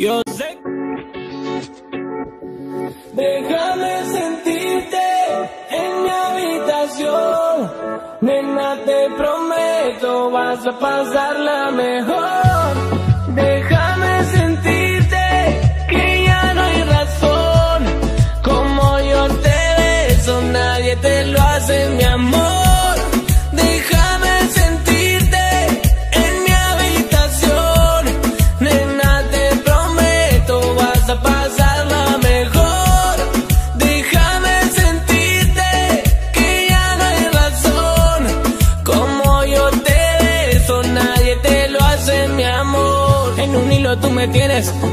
Yo sé. Déjame sentirte en mi habitación. Nena, te prometo, vas a pasarla mejor.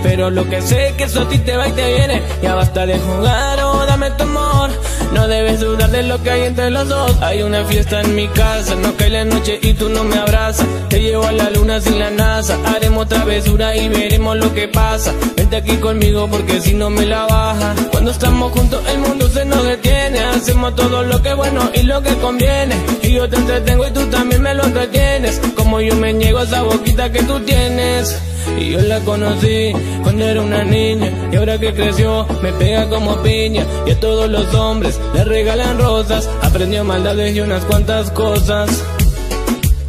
Pero lo que sé que eso a ti te va y te viene. Ya basta de jugar o dame tu amor. No debes dudar de lo que hay entre los dos. Hay una fiesta en mi casa, no cae la noche y tú no me abrazas. Te llevo a la luna sin la NASA. Haremos travesura y veremos lo que pasa. Vente aquí conmigo porque si no me la baja. Cuando estamos juntos el mundo se nos detiene. Hacemos todo lo que es bueno y lo que conviene. Y yo te entretengo y tú también me lo entretienes. Como yo me niego a esa boquita que tú tienes. Y yo la conocí cuando era una niña Y ahora que creció me pega como piña Y a todos los hombres le regalan rosas Aprendió maldades y unas cuantas cosas.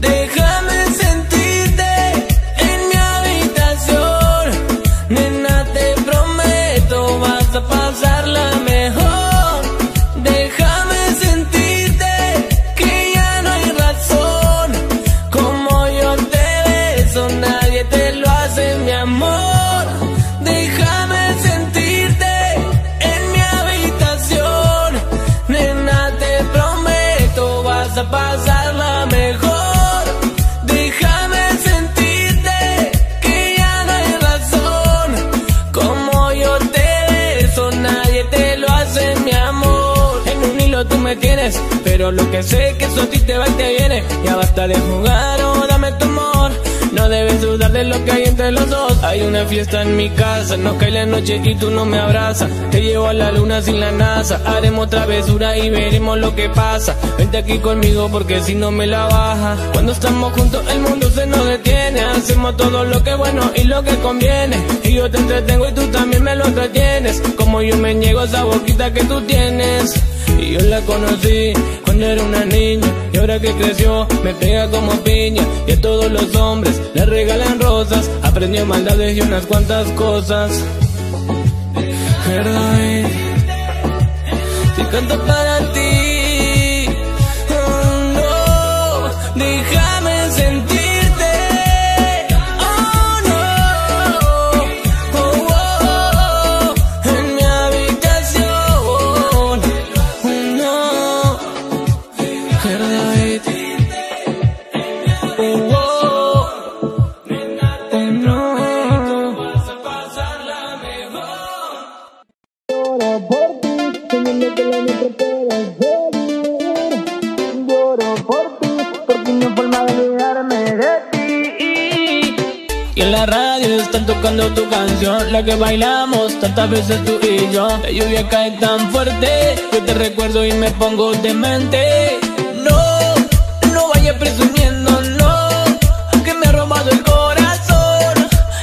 Déjame Lo que sé que eso a ti te va y te viene Ya basta de jugar o dame tu amor no debes dudar de lo que hay entre los dos. Hay una fiesta en mi casa, no cae la noche y tú no me abrazas. Te llevo a la luna sin la NASA. Haremos travesura y veremos lo que pasa. Vente aquí conmigo porque si no me la baja. Cuando estamos juntos el mundo se nos detiene. Hacemos todo lo que es bueno y lo que conviene. Y yo te entretengo y tú también me lo entretienes. Como yo me niego a esa boquita que tú tienes. Y yo la conocí era una niña Y ahora que creció me pega como piña Y a todos los hombres le regalan rosas Aprendió maldades y unas cuantas cosas. Perdón Si canto para la que bailamos tantas veces tú y yo. La lluvia cae tan fuerte, yo te recuerdo y me pongo demente. No, no vayas presumiendo, no, que me ha robado el corazón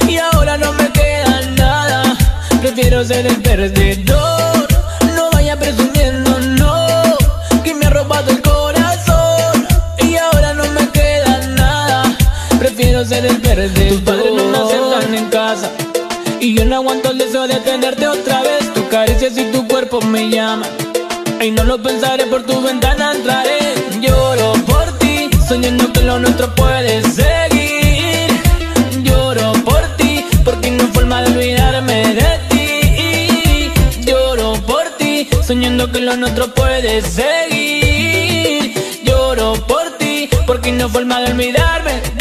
y ahora no me queda nada. Prefiero ser el perdedor. No vayas presumiendo, no, que me ha robado el corazón y ahora no me queda nada. Prefiero ser el perdedor. Tenerte otra vez. Tu caricias y tu cuerpo me llaman. Y no lo pensaré por tu ventana entraré. Lloro por ti, soñando que lo nuestro puede seguir. Lloro por ti, porque no forma de olvidarme de ti. Lloro por ti, soñando que lo nuestro puede seguir. Lloro por ti, porque no forma de olvidarme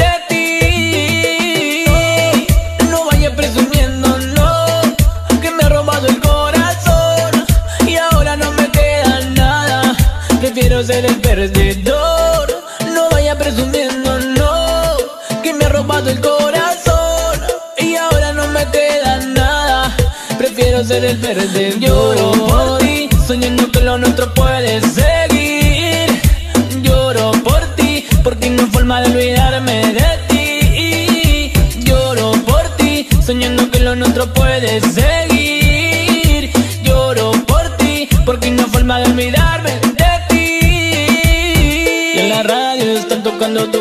alrededor No vaya presumiendo, no Que me ha robado el corazón. Y ahora no me queda nada. Prefiero ser el perdedor Lloro por ti, soñando que lo nuestro puede seguir. Lloro por ti, porque no hay forma de olvidarme de ti. Lloro por ti, soñando que lo nuestro puede seguir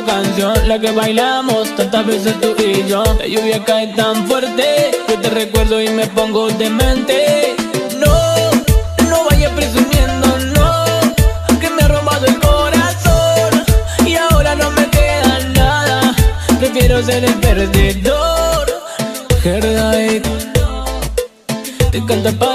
canción, la que bailamos tantas veces tú y yo. La lluvia cae tan fuerte que te recuerdo y me pongo demente. No, no vayas presumiendo, no, que me ha robado el corazón y ahora no me queda nada. Prefiero ser el perdedor. Eh, te canta para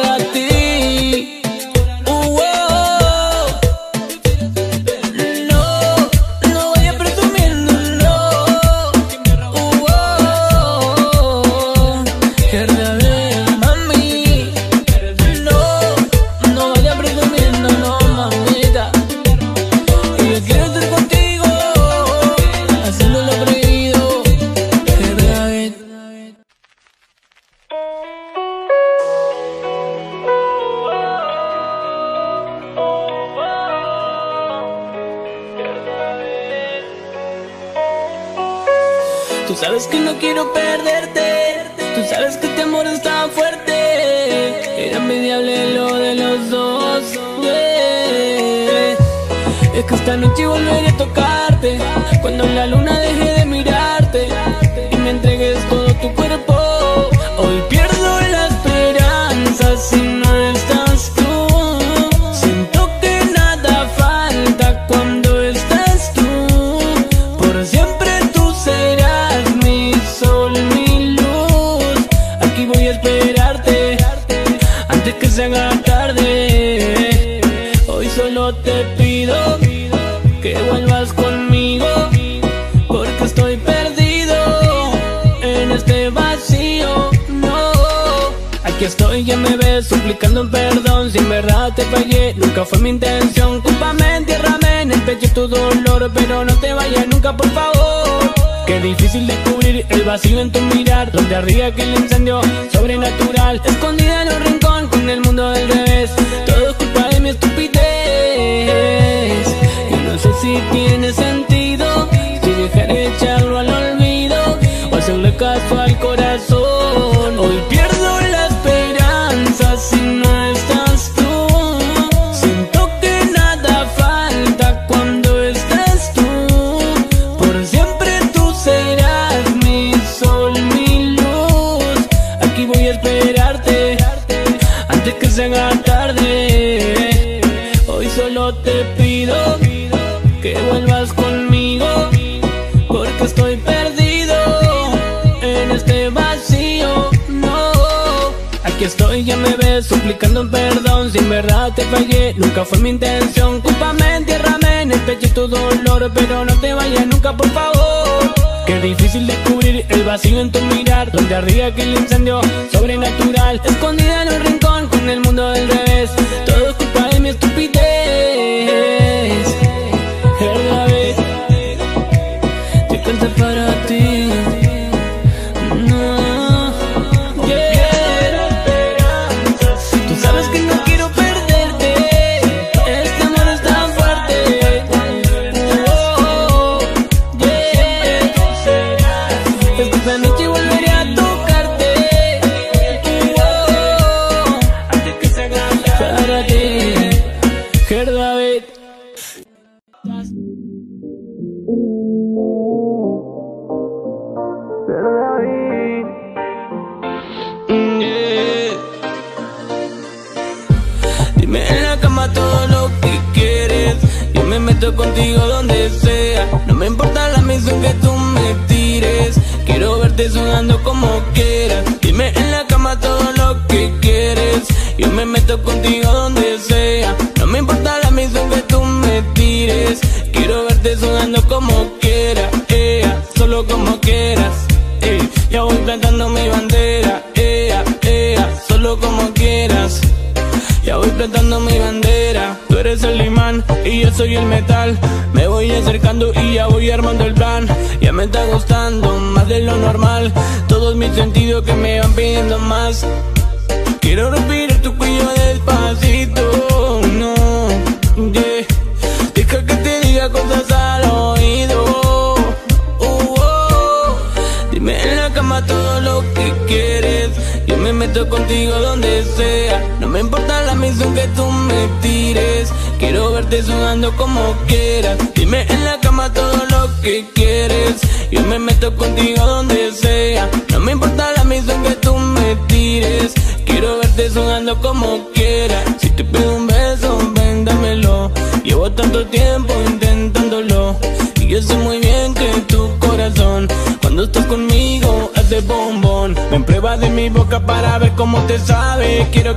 vacío en tu mirar Donde ardía aquel incendio sobrenatural. Escondida en los rincones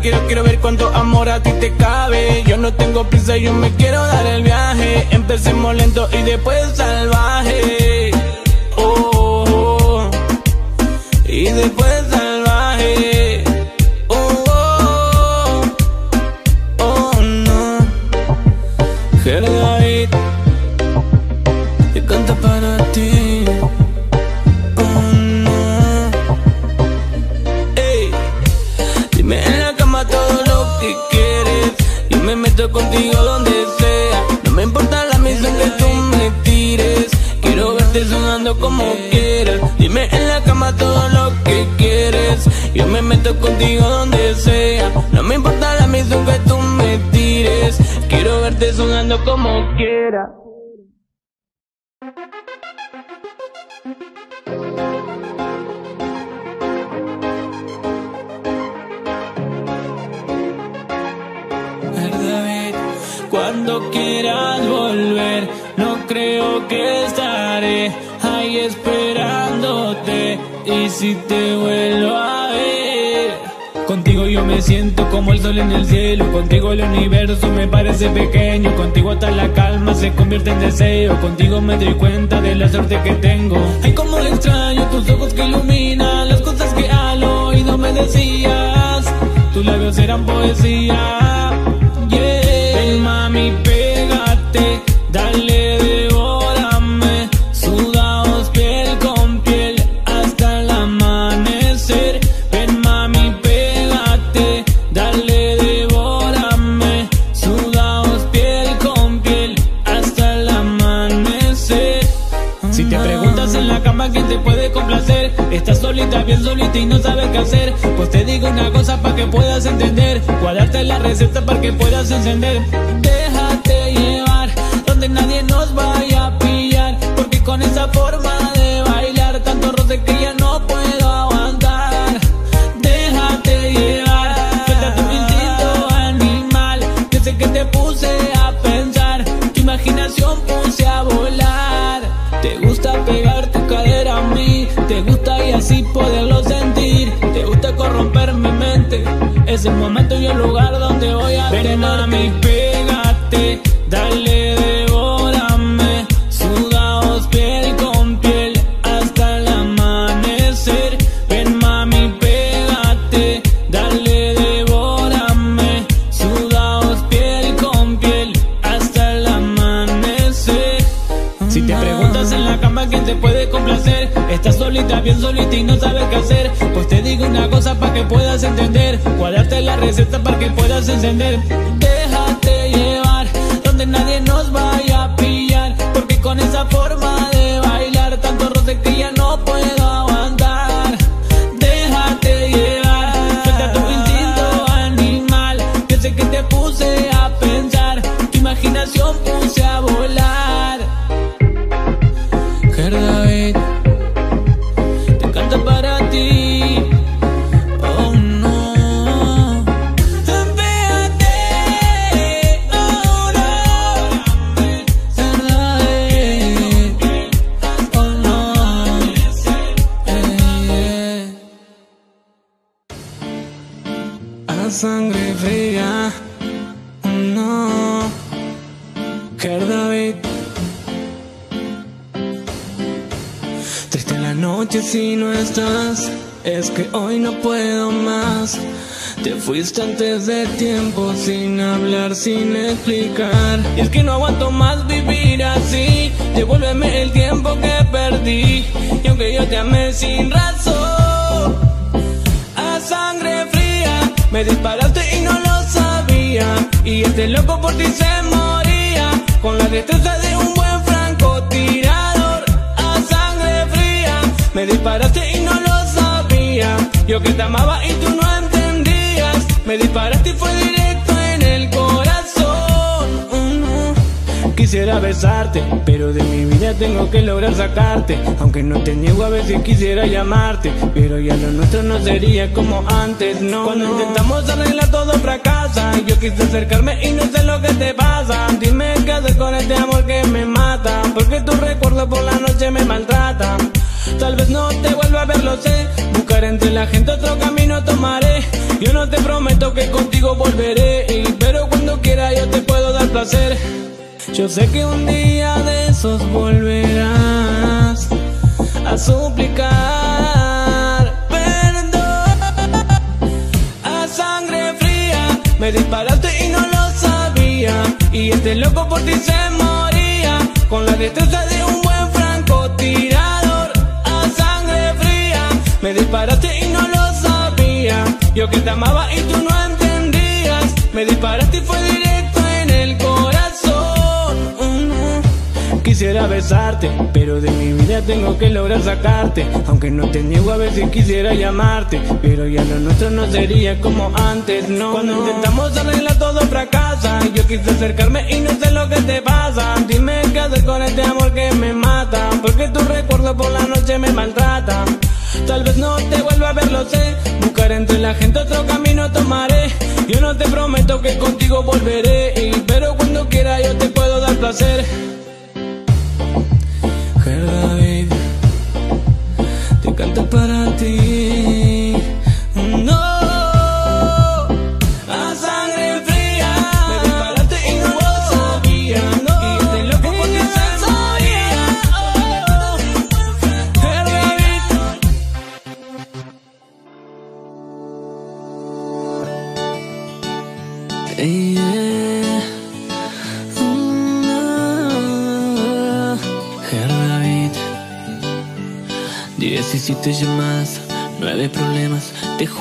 Quiero, quiero, ver cuánto amor a ti te cabe. Yo no tengo prisa, yo me quiero dar el viaje. Empecemos lento y después salvaje. Dime en la cama todo lo que quieres. Yo me meto contigo donde sea. No me importa la misión que tú me tires. Quiero verte sudando como quieras. David, cuando quieras volver, no creo que estaré ahí esperándote. Y si te vuelvo a ver, contigo yo me siento como el sol en el cielo. Contigo el universo me parece pequeño. Contigo hasta la calma se convierte en deseo. Contigo me doy cuenta de la suerte que tengo. Ay, como extraño tus ojos que iluminan las cosas que al oído me decías. Tus labios eran poesía. Yeah. Ven mami, pégate, dale, estás solita, bien solita y no sabes qué hacer. Pues te digo una cosa para que puedas entender, guardarte la receta para que puedas encender. Déjate llevar donde nadie nos vaya a pillar, porque con esa forma de bailar tanto roce que es el momento y el lugar donde voy a Ven mami, pégate, dale, puedas entender, guardarte la receta para que puedas encender. Déjate llevar donde nadie nos vaya a pillar, porque con esa forma de bailar tanto roce que ya si no estás, es que hoy no puedo más. Te fuiste antes de tiempo sin hablar, sin explicar. Y es que no aguanto más vivir así. Devuélveme el tiempo que perdí. Y aunque yo te amé sin razón, a sangre fría me disparaste y no lo sabía. Y este loco por ti se moría con la destreza de un buen francotirador. Me disparaste y no lo sabía. sabía. Yo que te amaba y tú no entendías. Me disparaste y fue directo en el corazón. Mm, Quisiera besarte, pero de mi vida tengo que lograr sacarte. Aunque no te niego a veces quisiera llamarte, pero ya lo nuestro no sería como antes, no. Cuando intentamos arreglar todo fracasa, yo quise acercarme y no sé lo que te pasa. Dime qué hacer con este amor que me mata, porque tu recuerdo por la noche me maltrata. Tal vez no te vuelva a ver, lo sé. Buscar entre la gente otro camino tomaré. Yo no te prometo que contigo volveré, pero cuando quiera yo te puedo dar placer. Yo sé que un día de esos volverás a suplicar perdón a sangre fría. Me disparaste y no lo sabía. Y este loco por ti se moría con la destreza de un buen francotirador. Me disparaste y no lo sabía. Yo que te amaba y tú no entendías. Me disparaste y fue directo en el corazón. Mm, Quisiera besarte, pero de mi vida tengo que lograr sacarte. Aunque no te niego a veces quisiera llamarte, pero ya lo nuestro no sería como antes, no. Cuando intentamos arreglar todo fracasa, yo quise acercarme y no sé lo que te pasa. Dime qué hacer con este amor que me mata, porque tu recuerdo por la noche me maltrata. Tal vez no te vuelva a ver, lo sé. Buscar entre la gente otro camino tomaré. Yo no te prometo que contigo volveré, pero cuando quiera yo te puedo dar placer. Ger David, te canto para ti.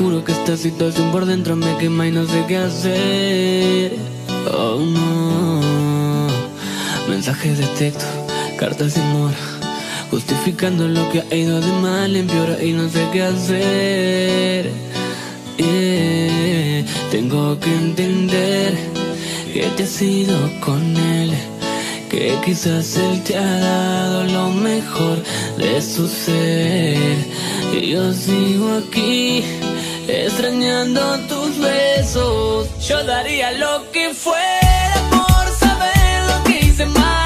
Juro que esta situación por dentro me quema y no sé qué hacer. Oh no. Mensajes de texto, cartas de amor. Justificando lo que ha ido de mal en peor y no sé qué hacer. Yeah, Tengo que entender que te has ido con él. Que quizás él te ha dado lo mejor de su ser. Y yo sigo aquí extrañando tus besos. Yo daría lo que fuera por saber lo que hice mal.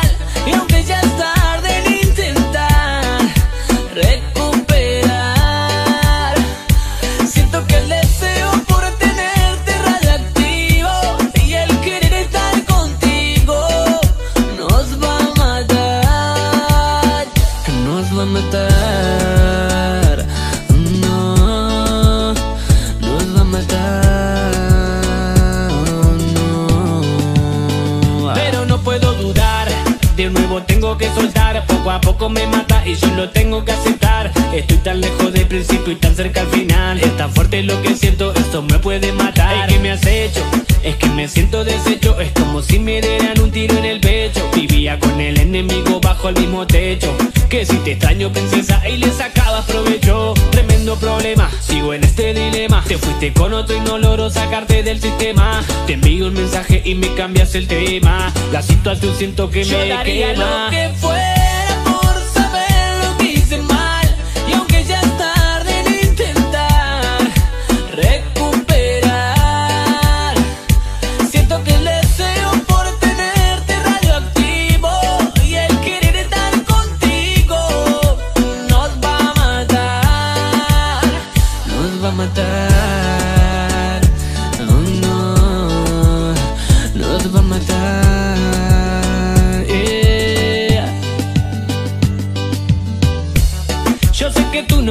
Poco me mata y yo lo tengo que aceptar. Estoy tan lejos del principio y tan cerca al final. Es tan fuerte lo que siento, esto me puede matar. ¿Qué me has hecho? Es que me siento deshecho, es como si me dieran un tiro en el pecho. Vivía con el enemigo bajo el mismo techo. Que si te extraño, princesa, y le sacabas provecho. Tremendo problema, sigo en este dilema. Te fuiste con otro y no logro sacarte del sistema. Te envío un mensaje y me cambias el tema. La situación siento que me daría quema. lo que fuera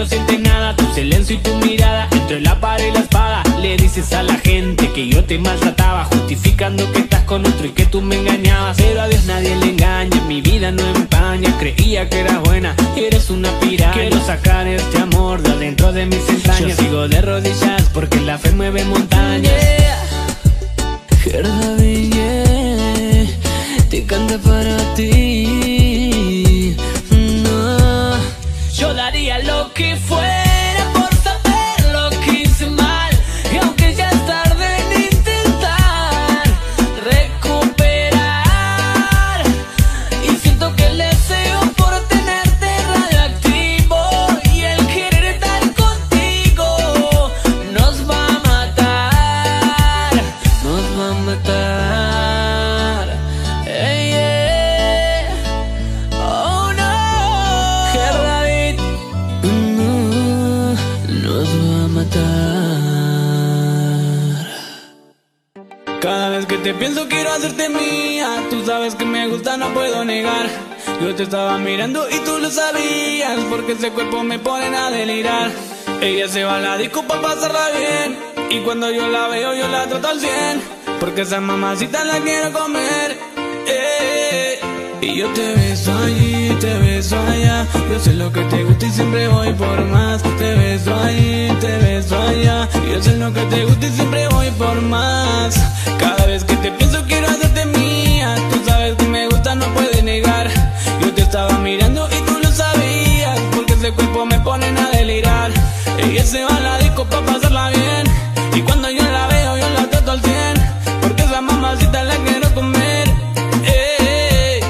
no sientes nada, tu silencio y tu mirada entre la pared y la espada. Le dices a la gente que yo te maltrataba, justificando que estás con otro y que tú me engañabas. Pero a Dios nadie le engaña, mi vida no empaña. Creía que eras buena, eres una piraña. Quiero sacar este amor de adentro de mis entrañas. Yo sigo de rodillas porque la fe mueve montañas. Gerda Ville, te canta para ti. Lo que fuera hacerte mía. Tú sabes que me gusta, no puedo negar. Yo te estaba mirando y tú lo sabías, porque ese cuerpo me ponen a delirar. Ella se va a la disco pa' pasarla bien, y cuando yo la veo yo la trato al cien, porque esa mamacita la quiero comer. Eh, y yo te beso allí, te beso allá. Yo sé lo que te gusta y siempre voy por más. Te beso allí, te beso allá. Yo sé lo que te gusta y siempre voy por más. Cada vez que te estaba mirando y tú lo sabías. Porque ese cuerpo me ponen a delirar. Ella se va a disco pa' pasarla bien. Y cuando yo la veo, yo la trato al cien. Porque esa mamacita la quiero comer. Eh,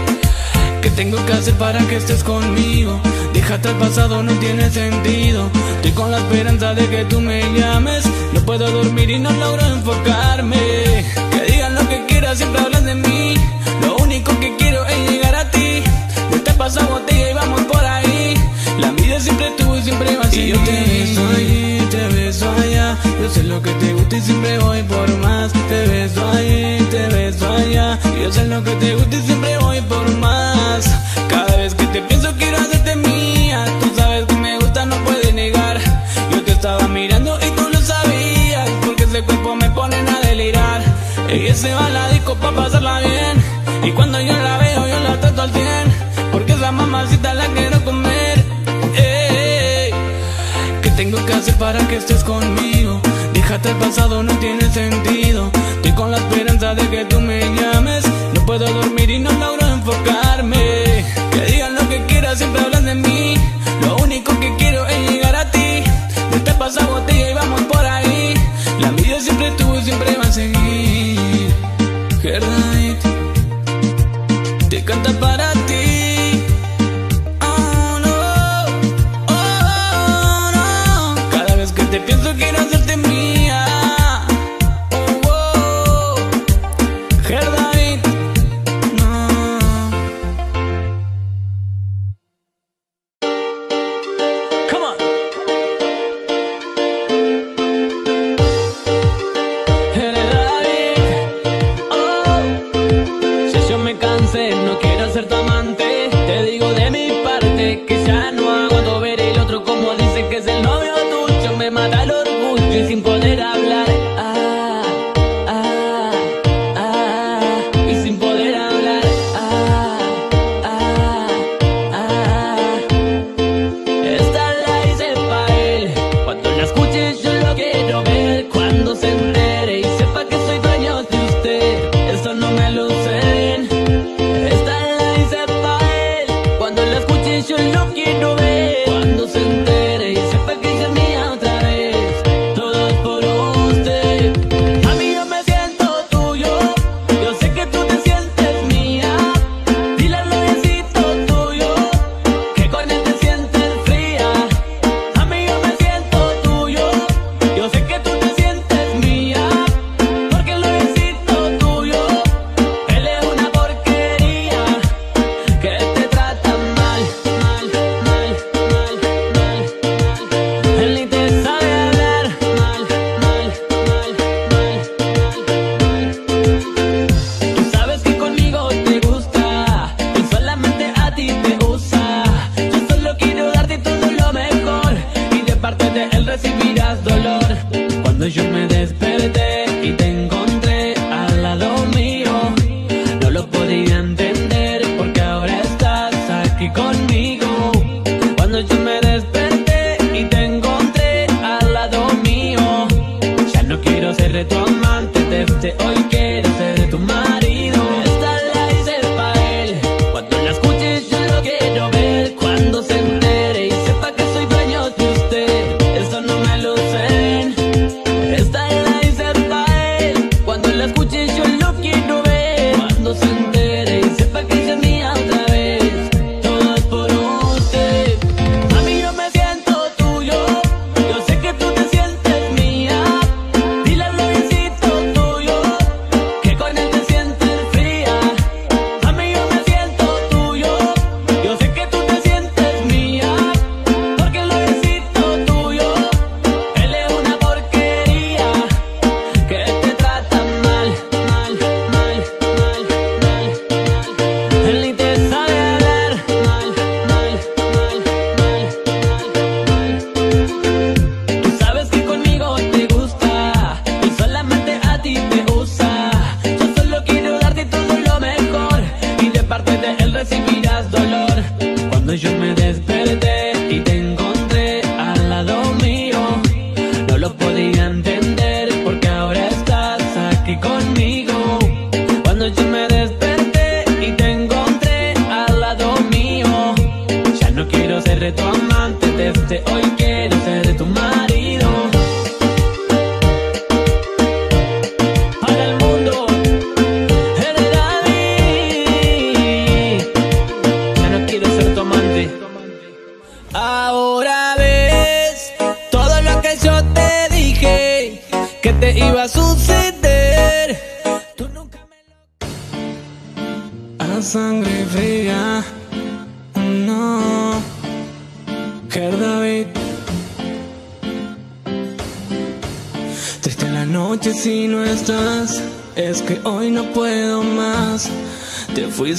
¿Qué tengo que hacer para que estés conmigo? Déjate el pasado, no tiene sentido. Estoy con la esperanza de que tú me llames. No puedo dormir y no logro enfocarme. Que digan lo que quieran, siempre hablan de mí. Paso botella y vamos por ahí. La vida siempre tú y siempre va a seguir. Y yo te beso allí, te beso allá. Yo sé lo que te gusta y siempre voy por más. Te beso allí, te beso allá. Yo sé lo que te gusta y siempre voy por más. Cada vez que te pienso quiero hacerte mía. Tú sabes que me gusta, no puedes negar. Yo te estaba mirando y tú lo sabías. Porque ese cuerpo me ponen a delirar. Ella se va a la para que estés conmigo? Déjate el pasado, no tiene sentido. Estoy con la esperanza de que tú me llames. No puedo dormir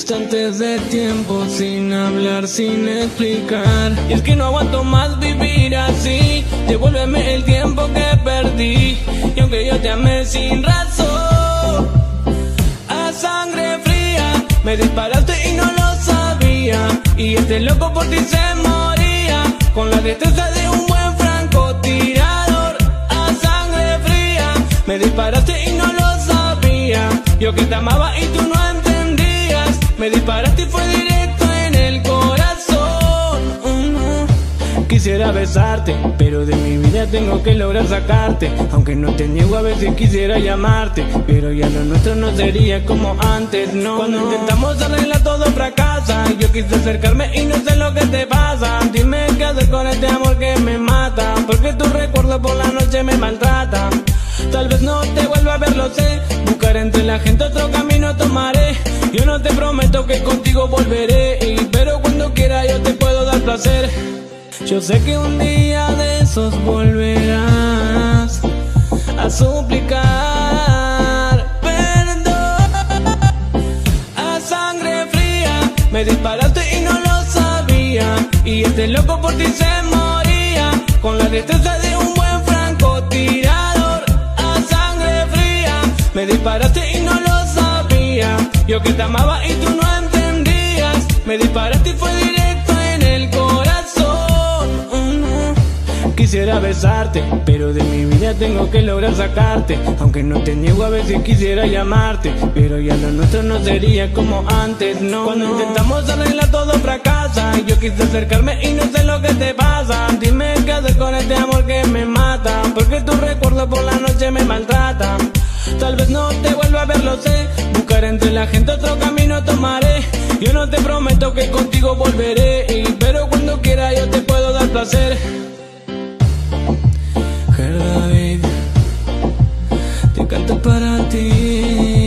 Te fuiste antes de tiempo sin hablar, sin explicar. Y es que no aguanto más vivir así. Devuélveme el tiempo que perdí. Y aunque yo te amé sin razón, a sangre fría, me disparaste y no lo sabía. Y este loco por ti se moría. Con la destreza de un buen francotirador, a sangre fría, me disparaste y no lo sabía. Yo que te amaba y tú no me disparaste y fue directo en el corazón. Mm, quisiera besarte, pero de mi vida tengo que lograr sacarte. Aunque no te niego a veces quisiera llamarte, pero ya lo nuestro no sería como antes, no. Cuando intentamos arreglar todo fracasa, yo quise acercarme y no sé lo que te pasa. Dime qué haces con este amor que me mata, porque tu recuerdo por la noche me maltrata. Tal vez no te vuelva a ver, lo sé. Entre la gente otro camino tomaré. Yo no te prometo que contigo volveré, pero cuando quiera yo te puedo dar placer. Yo sé que un día de esos volverás a suplicar perdón. A sangre fría me disparaste y no lo sabía. Y este loco por ti se moría con la destreza de me disparaste y no lo yo que te amaba y tú no entendías. Me disparaste y fue directo en el corazón. Mm, quisiera besarte, pero de mi vida tengo que lograr sacarte. Aunque no te niego a veces quisiera llamarte, pero ya lo nuestro no sería como antes, no. Cuando intentamos arreglar todo fracasa, yo quise acercarme y no sé lo que te pasa. Dime qué haces con este amor que me mata, porque tu recuerdo por la noche me maltrata. Tal vez no te vuelva a ver, lo sé. Buscar entre la gente otro camino tomaré. Yo no te prometo que contigo volveré. Pero cuando quiera yo te puedo dar placer. David, te canto para ti.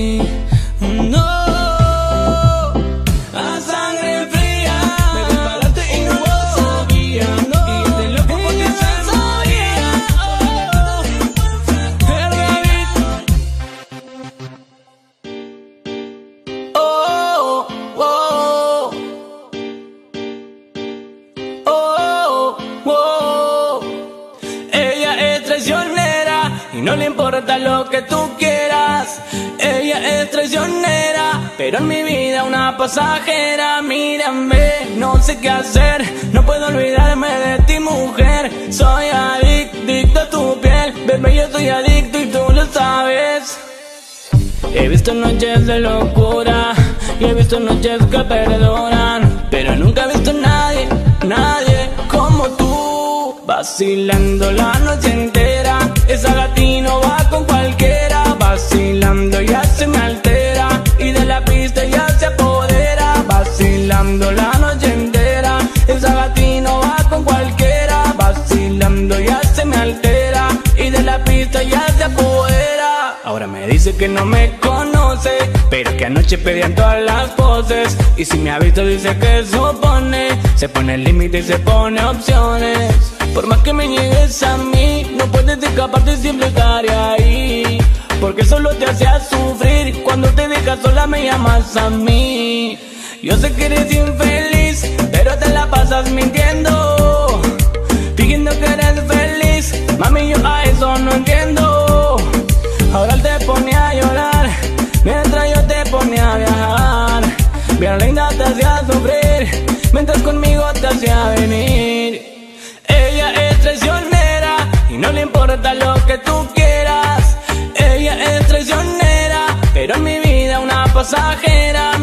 Pasajera. Mírame, no sé qué hacer, no puedo olvidarme de ti, mujer. Soy adicto a tu piel, bebé, yo soy adicto y tú lo sabes. He visto noches de locura y he visto noches que perdonan, pero nunca he visto nadie, nadie como tú, vacilando la noche entera. Esa gatino va con cualquiera, la noche entera. Esa gatino va con cualquiera, vacilando ya se me altera y de la pista ya se apodera. Ahora me dice que no me conoce, pero que anoche pedían todas las poses y si me ha visto dice que supone, se pone el límite y se pone opciones. Por más que me niegues a mí, no puedes escaparte siempre estaré ahí. Porque solo te hacía sufrir, cuando te dejas sola me llamas a mí. Yo sé que eres infeliz, pero te la pasas mintiendo. Pidiendo que eres feliz, mami yo a eso no entiendo. Ahora él te pone a llorar, mientras yo te pone a viajar. Bien linda te hacía sufrir, mientras conmigo te hacía venir. Ella es traicionera y no le importa lo que tú quieras. Ella es traicionera, pero en mi vida una pasajera.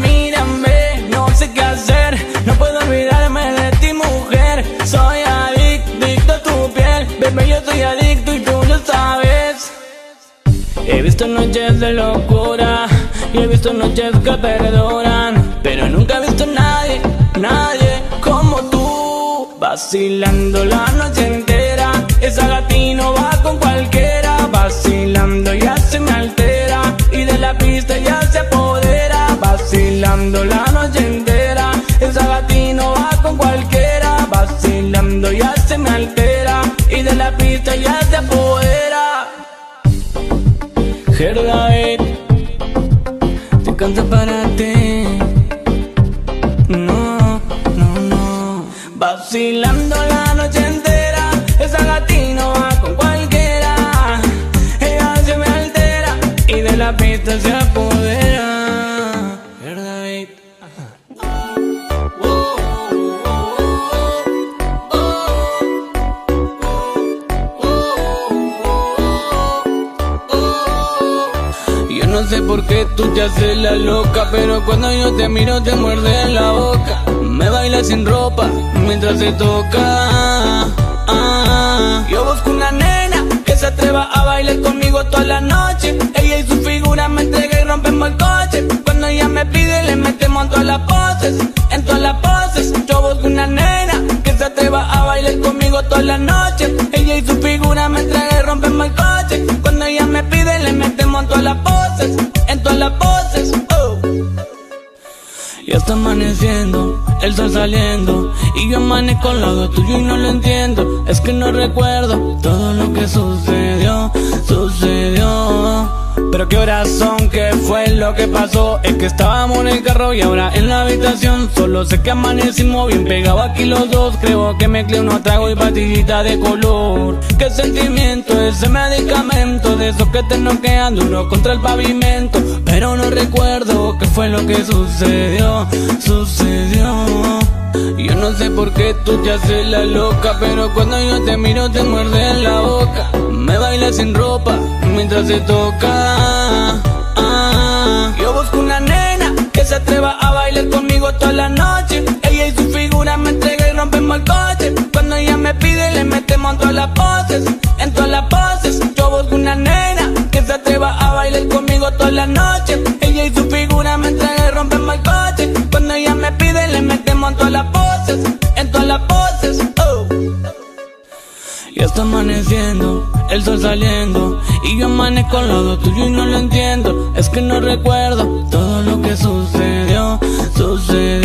He visto noches de locura y he visto noches que perdonan, pero nunca he visto nadie, nadie como tú. Vacilando la noche entera, esa gatino va con cualquiera. Vacilando ya se me altera y de la pista ya se apodera. Vacilando la noche entera, esa gatino va con cualquiera. Vacilando ya se me altera y de la pista ya se apodera. Vacilando la noche entera, esa gatino va con cualquiera. Ella se me altera y de la pista se apodera. David. Yo no sé por qué tú te haces la loca, pero cuando yo te miro te muerde la boca. Me baila sin ropa mientras se toca. Yo busco una nena que se atreva a bailar conmigo toda la noche. Ella y su figura me entrega y rompemos el coche. Cuando ella me pide le metemos en todas las poses, en todas las poses. Yo busco una nena que se atreva a bailar conmigo toda la noche. Ella y su figura me entrega y rompemos el coche. Cuando ella me pide le metemos en todas las poses, en todas las poses. Ya está amaneciendo, el sol saliendo. Y yo amanezco al lado tuyo y no lo entiendo. Es que no recuerdo todo lo que sucedió, sucedió Pero qué horas son, qué fue lo que pasó. Es que estábamos en el carro y ahora en la habitación. Solo sé que amanecimos bien pegados aquí los dos. Creo que me unos trago y pastillita de color. Qué sentimiento, ese medicamento. De esos que te noquean duro contra el pavimento. Pero no recuerdo qué fue lo que sucedió, sucedió. Yo no sé por qué tú te haces la loca, pero cuando yo te miro te muerde en la boca. Me baila sin ropa mientras se toca. Ah, yo busco una nena que se atreva a bailar conmigo toda la noche. Ella y su figura me entrega y rompemos el coche. Cuando ella me pide le metemos todas las poses, el sol saliendo. Y yo amanezco al lado tuyo y no lo entiendo. Es que no recuerdo todo lo que sucedió, sucedió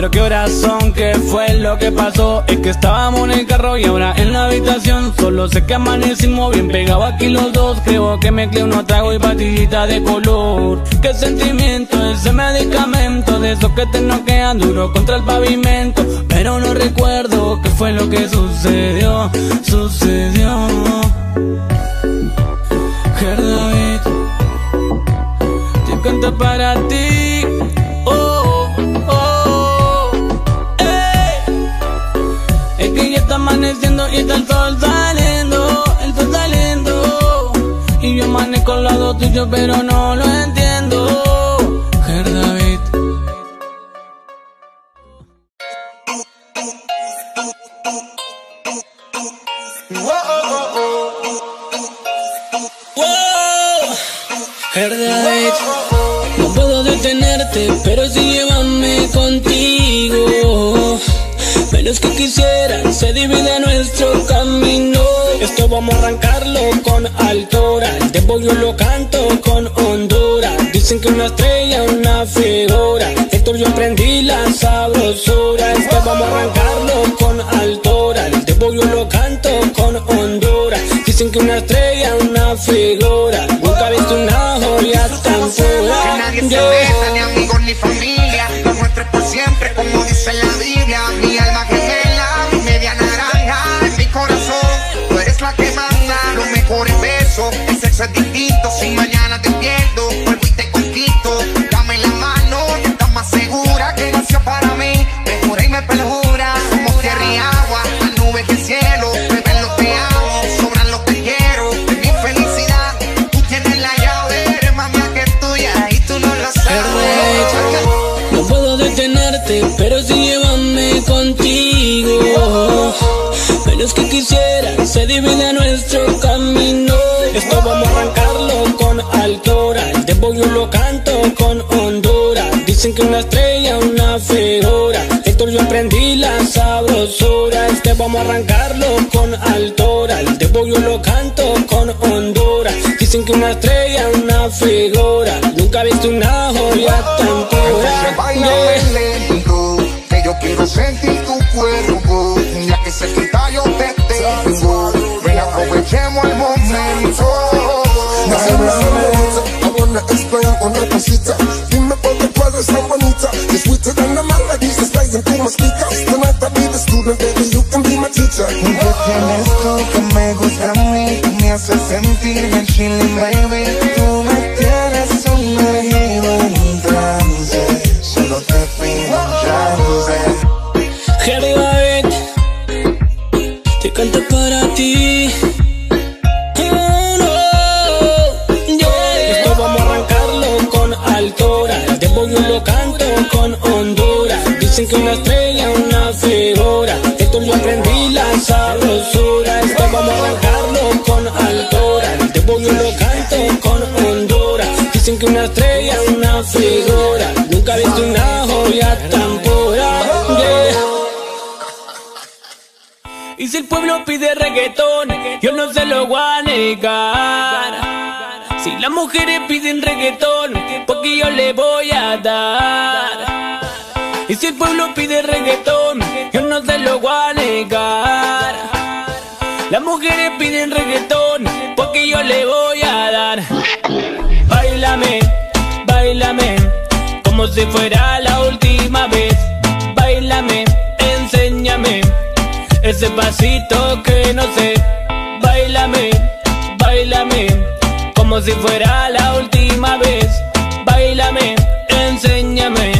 Pero qué horas son, qué fue lo que pasó. Es que estábamos en el carro y ahora en la habitación. Solo sé que amanecimos bien pegados aquí los dos. Creo que me unos trago y pastillita de color. Qué sentimiento, ese medicamento. De esos que te noquean duro contra el pavimento. Pero no recuerdo qué fue lo que sucedió, sucedió. David, te canto para ti y está el saliendo, el saliendo Y yo amanezco al lado tuyo pero no lo entiendo arrancarlo con altura. El tempo yo lo canto con Honduras. Dicen que una estrella, una figura. Héctor, yo aprendí la que una estrella, una figura. Héctor, yo aprendí la sabrosura. Este vamos a arrancarlo con altura. El tempo yo lo canto con Honduras. Dicen que una estrella, una figura. Nunca he visto una joya tan pura. Baila Yeah. lento, que yo quiero sentir tu cuerpo. Ya que cerquita yo te tengo, ven aprovechemos el momento. No se me explain una cosita. Dime eres tan bonita. You're sweeter than the melodies that's playing through my speakers. Tonight I'll be the student, baby, you can be my teacher. ¿Qué tienes tú que me gusta a mí? Me hace sentir bien chilling, baby. Nunca he visto una joya tan pura. Yeah. Y si el pueblo pide reggaetón, yo no se lo voy a negar. Si las mujeres piden reggaetón, porque yo le voy a dar. Y si el pueblo pide reggaetón, yo no se lo voy a negar. Las mujeres piden reggaetón, porque yo le voy a dar. Bailame, bailame, como si fuera la última vez. Bailame, enséñame ese pasito que no sé. Bailame, bailame, como si fuera la última vez. Bailame, enséñame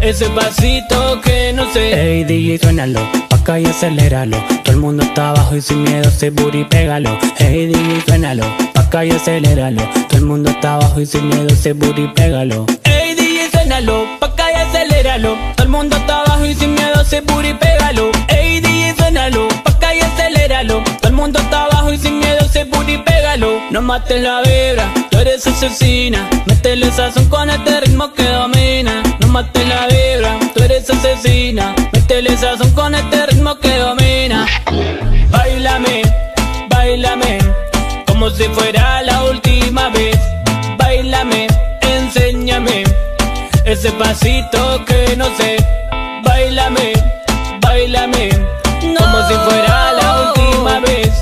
ese pasito que no sé. Ey, DJ, suénalo, acá y aceléralo. Todo el mundo está abajo y sin miedo se booty, pégalo. Ey, DJ, suénalo, y aceléralo. Todo el mundo está abajo y sin miedo se booty, pégalo. Ey, DJ, suénalo, pa' y aceléralo. Todo el mundo está abajo y sin miedo se booty, pégalo. Ey, DJ, suénalo, pa' y aceléralo. Todo el mundo está abajo y sin miedo se booty, pégalo. No mates la vibra, tú eres asesina. Métele sazón con este ritmo que domina. No mates la vibra, tú eres asesina. Métele sazón con este ritmo que domina. Bailame, bailame, como si fuera ese pasito que no sé. Bailame, bailame, como si fuera la última vez.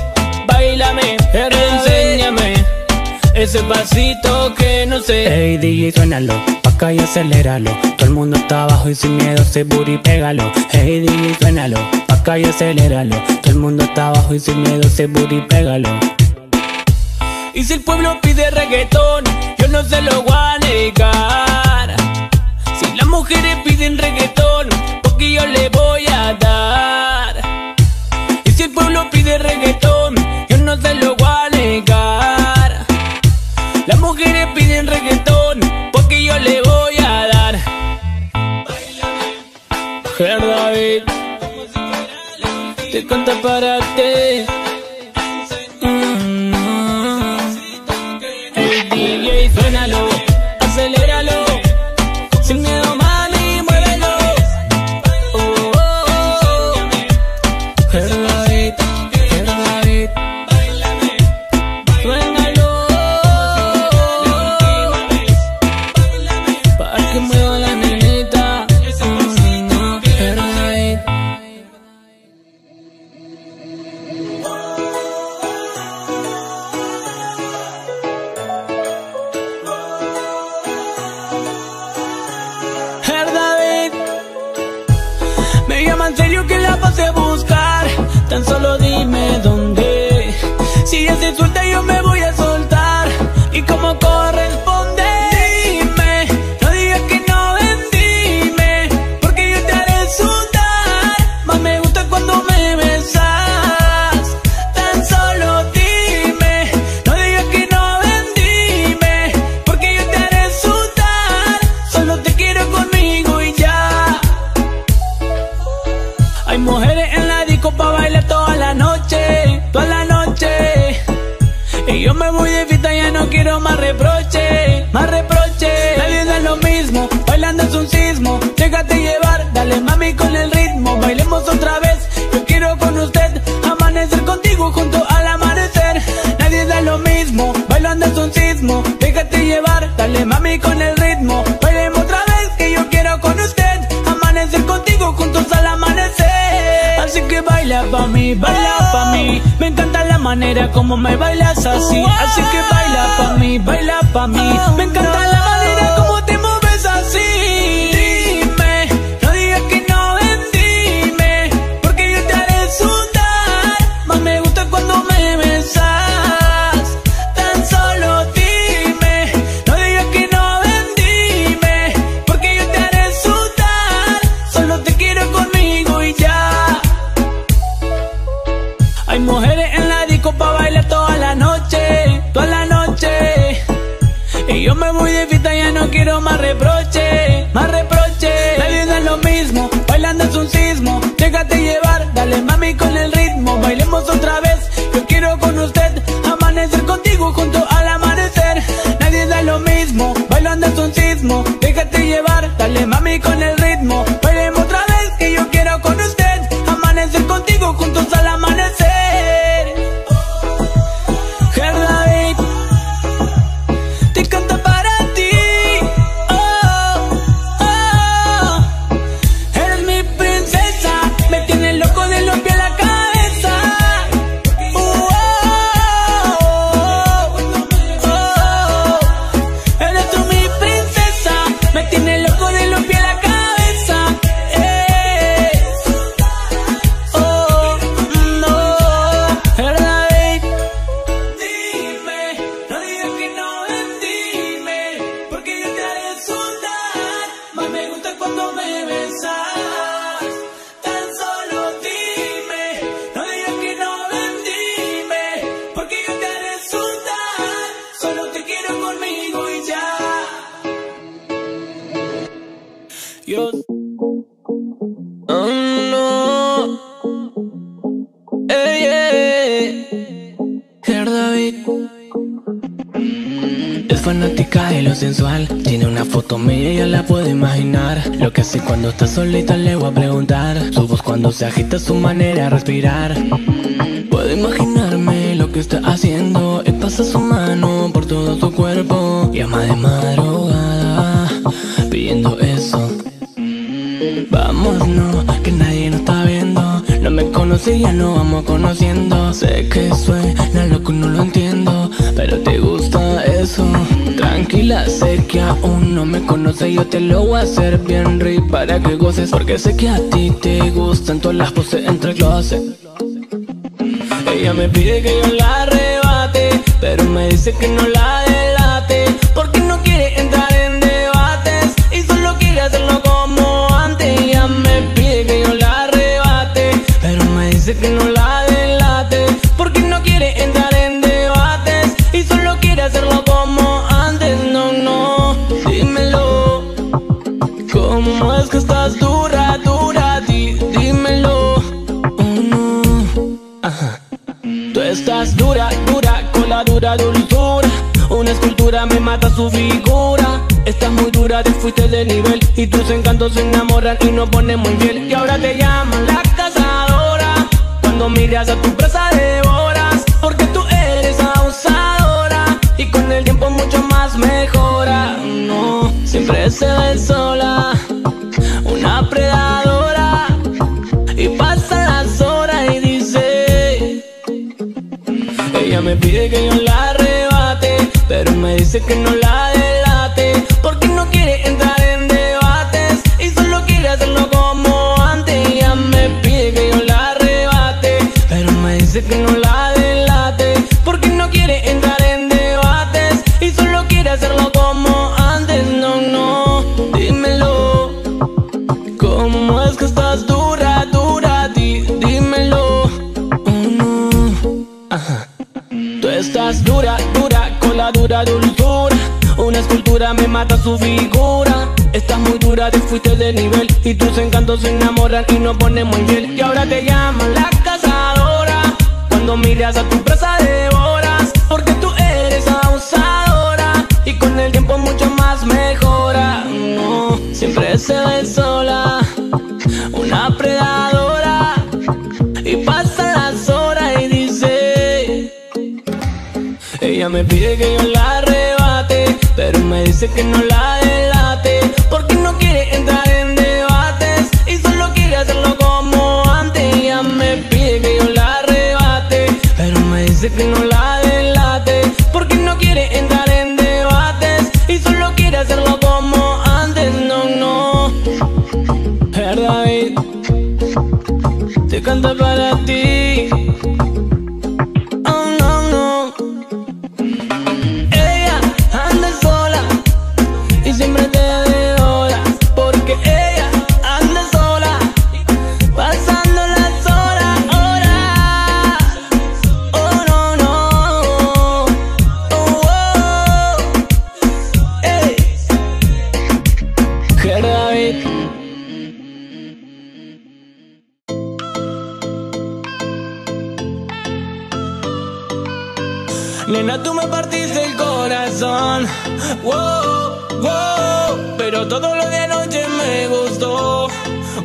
Bailame, enséñame ese pasito que no sé. Ey, DJ, suénalo, pa' acá y aceléralo. Todo el mundo está abajo y sin miedo se booty, pégalo. Ey, DJ, suénalo, pa' acá y aceléralo. Todo el mundo está abajo y sin miedo se booty, pégalo. Y si el pueblo pide reggaetón, yo no se lo voy a negar. Si las mujeres piden reggaetón, porque yo le voy a dar. Y si el pueblo pide reggaetón, yo no se lo voy a negar. Las mujeres piden reggaetón, porque yo le voy a dar. Ger David, te canta para ti. Quiero más reproche Más reproche. Nadie da lo mismo Bailando es un sismo. Déjate llevar, dale mami con el ritmo. Bailemos otra vez Yo quiero con usted Amanecer contigo junto al amanecer. Nadie da lo mismo Bailando es un sismo. Déjate llevar, dale mami con el ritmo. Bailemos otra vez que yo quiero con usted Amanecer contigo juntos al amanecer. Así que baila pa' mí, baila Me encanta la manera como me bailas así. Así que baila pa' mí, baila pa' mí. Me encanta me amanecer contigo junto al amanecer. Nadie da lo mismo, bailando es un sismo. Déjate llevar, dale mami con el cuando está solita le voy a preguntar. Su voz cuando se agita, su manera de respirar. Puedo imaginarme lo que está haciendo. Y pasa su mano por todo su cuerpo. Llama de madrugada Pidiendo eso. Vámonos, que nadie nos está viendo. No me conoce y ya nos vamos conociendo. Sé que suena loco, no lo entiendo. Pero te gusta eso. Tranquila, sé que aún no me conoce. Yo te lo voy a hacer bien rico para que goces Porque sé que a ti te gustan todas las poses entre closet. Ella me pide que yo la arrebate, pero me dice que no la delate, porque no quiere entrar en debates y solo quiere hacerlo como antes. Ella me pide que yo la arrebate, pero me dice que no la su figura. Estás muy dura, te fuiste de nivel. Y tus encantos se enamoran y nos ponen muy bien Y ahora te llaman la cazadora. Cuando miras a tu presa devoras. Porque tú eres abusadora. Y con el tiempo mucho más mejora. No, siempre se ve Pero me dice que no la su figura. Estás muy dura, te fuiste de nivel. Y tus encantos se enamoran y nos ponen muy bien. Y ahora te llaman la cazadora. Cuando miras a tu presa devoras. Porque dice que no la delate, porque no quiere entrar en debates y solo quiere hacerlo como antes. Ella me pide que yo la arrebate, pero me dice que no la delate, porque no quiere entrar todo lo de anoche me gustó.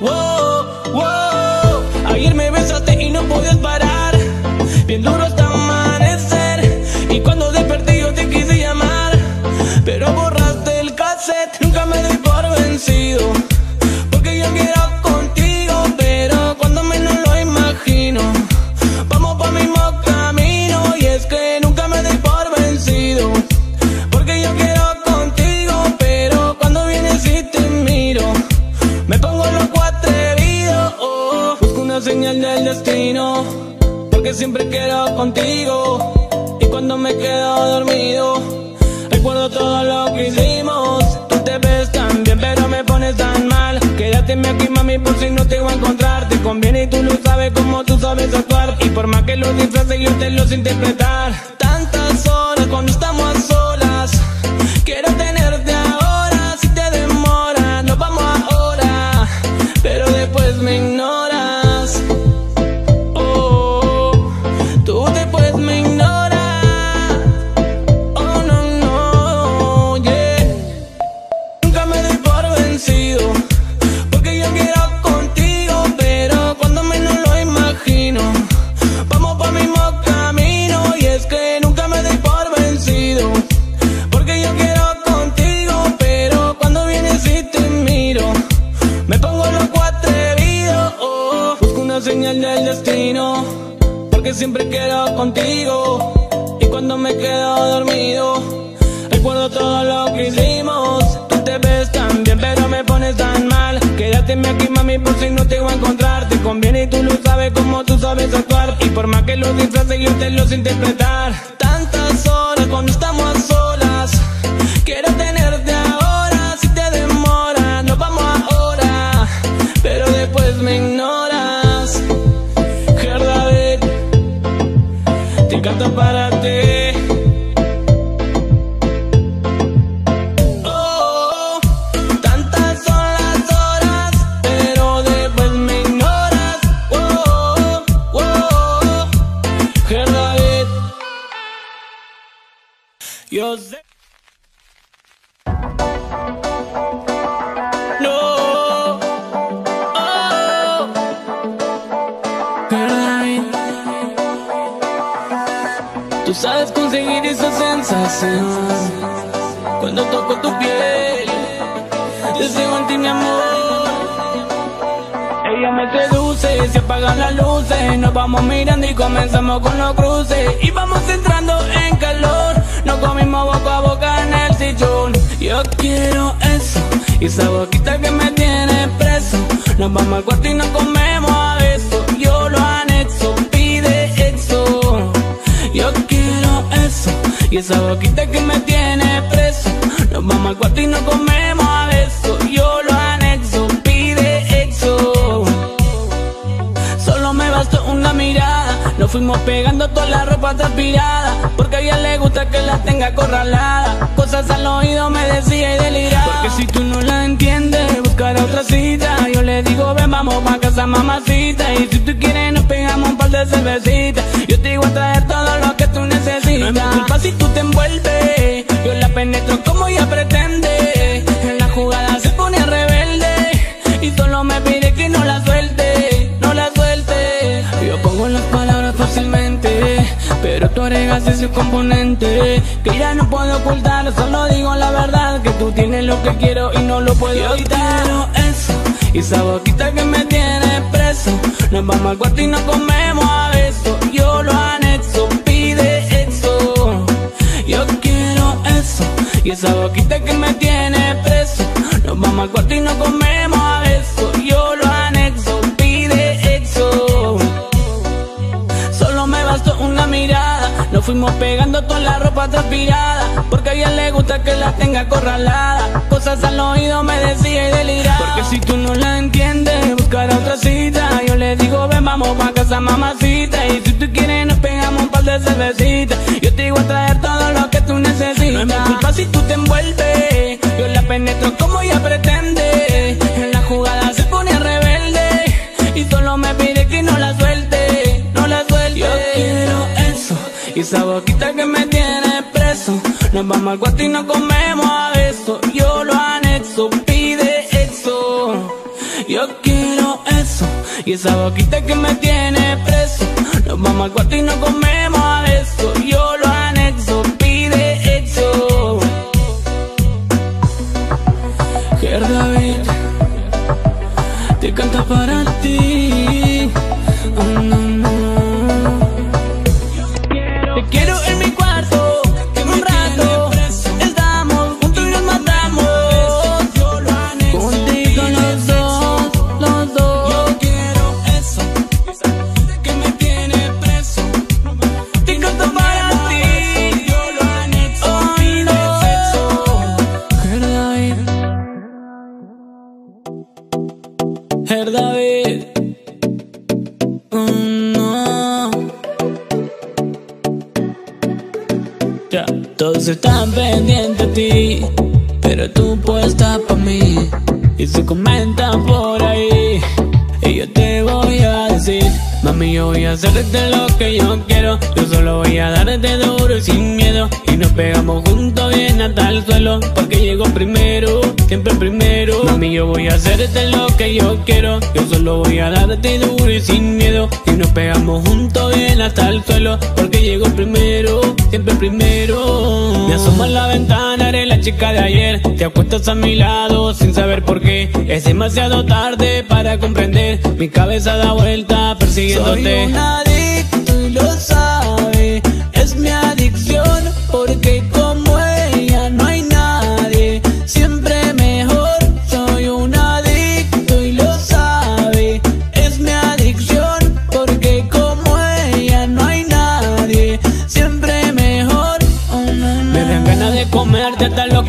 Wow, wow, ayer me besaste y no podías parar. Bien duro siempre quiero contigo. Y cuando me quedo dormido, recuerdo todo lo que hicimos. Tú te ves tan bien, pero me pones tan mal. Quédate aquí, mami, por si no te voy a encontrar. Te conviene y tú lo sabes como tú sabes actuar. Y por más que los disfraces, yo te los interpretar. Tantas horas cuando estamos a solas. Porque siempre quiero contigo. Y cuando me quedo dormido, recuerdo todo lo que hicimos. Tú te ves tan bien, pero me pones tan mal. Quédate aquí, mami, por si no te voy a encontrar. Te conviene y tú lo sabes como tú sabes actuar. Y por más que los disfraces, yo te los interpretar. Tantas horas cuando estamos a solas. Quiero tenerte canto para ti. Ella me seduce, se apagan las luces, nos vamos mirando y comenzamos con los cruces y vamos entrando en calor. Nos comimos boca a boca en el sillón. Yo quiero eso y esa boquita que me tiene preso. Nos vamos al cuarto y nos comemos a besos. Yo lo anexo, pide exo. Yo quiero eso y esa boquita que me tiene preso. Nos vamos al cuarto y nos comemos a besos. Yo lo anexo, mirada. Nos fuimos pegando toda la ropa transpirada. Porque a ella le gusta que la tenga acorralada. Cosas al oído me decía y deliraba. Porque si tú no la entiendes, buscar otra cita. Yo le digo, ven, vamos pa' casa, mamacita. Y si tú quieres, nos pegamos un par de cervecitas. Yo te digo a traer todo lo que tú necesitas. No es mi culpa si tú te envuelves. Yo la penetro como ella pretende. En la jugada se pone rebelde. Y solo me pide que no la suelte, pongo las palabras fácilmente, pero tú agregas ese componente que ya no puedo ocultar. Solo digo la verdad que tú tienes lo que quiero y no lo puedo Yo quiero eso y esa boquita que me tiene preso. Nos vamos al cuarto y nos comemos a besos. Yo lo anexo, pide exo. Yo quiero eso y esa boquita que me tiene preso. Nos vamos al cuarto y nos comemos a besos. Pegando toda la ropa transpirada. Porque a ella le gusta que la tenga acorralada. Cosas al oído me decía y deliraba. Porque si tú no la entiendes, buscar otra cita. Yo le digo, ven, vamos pa' casa, mamacita. Y si tú quieres, nos pegamos un par de cervecitas. Yo te digo a traer todo lo que tú necesitas. No es mi culpa si tú te envuelves. Yo la penetro como ella pretende. Y esa boquita que me tiene preso. Nos vamos al cuarto y nos comemos a besos. Yo lo anexo, pide eso. Yo quiero eso. Y esa boquita que me tiene preso. Nos vamos al cuarto y nos comemos a besos. Yo lo hacerte lo que yo quiero. Yo solo voy a darte duro y sin miedo. Y nos pegamos juntos bien hasta el suelo, porque llego primero, siempre primero. Mami, yo voy a hacerte lo que yo quiero. Yo solo voy a darte duro y sin miedo. Y nos pegamos juntos bien hasta el suelo, porque llego primero, siempre primero. Me asomo a la ventana, eres la chica de ayer. Te acuestas a mi lado sin saber por qué. Es demasiado tarde para comprender. Mi cabeza da vuelta persiguiéndote. Soy un adicto y lo sabe. Es mi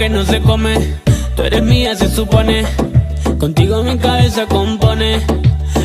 que no se come. Tú eres mía, se supone. Contigo mi cabeza compone.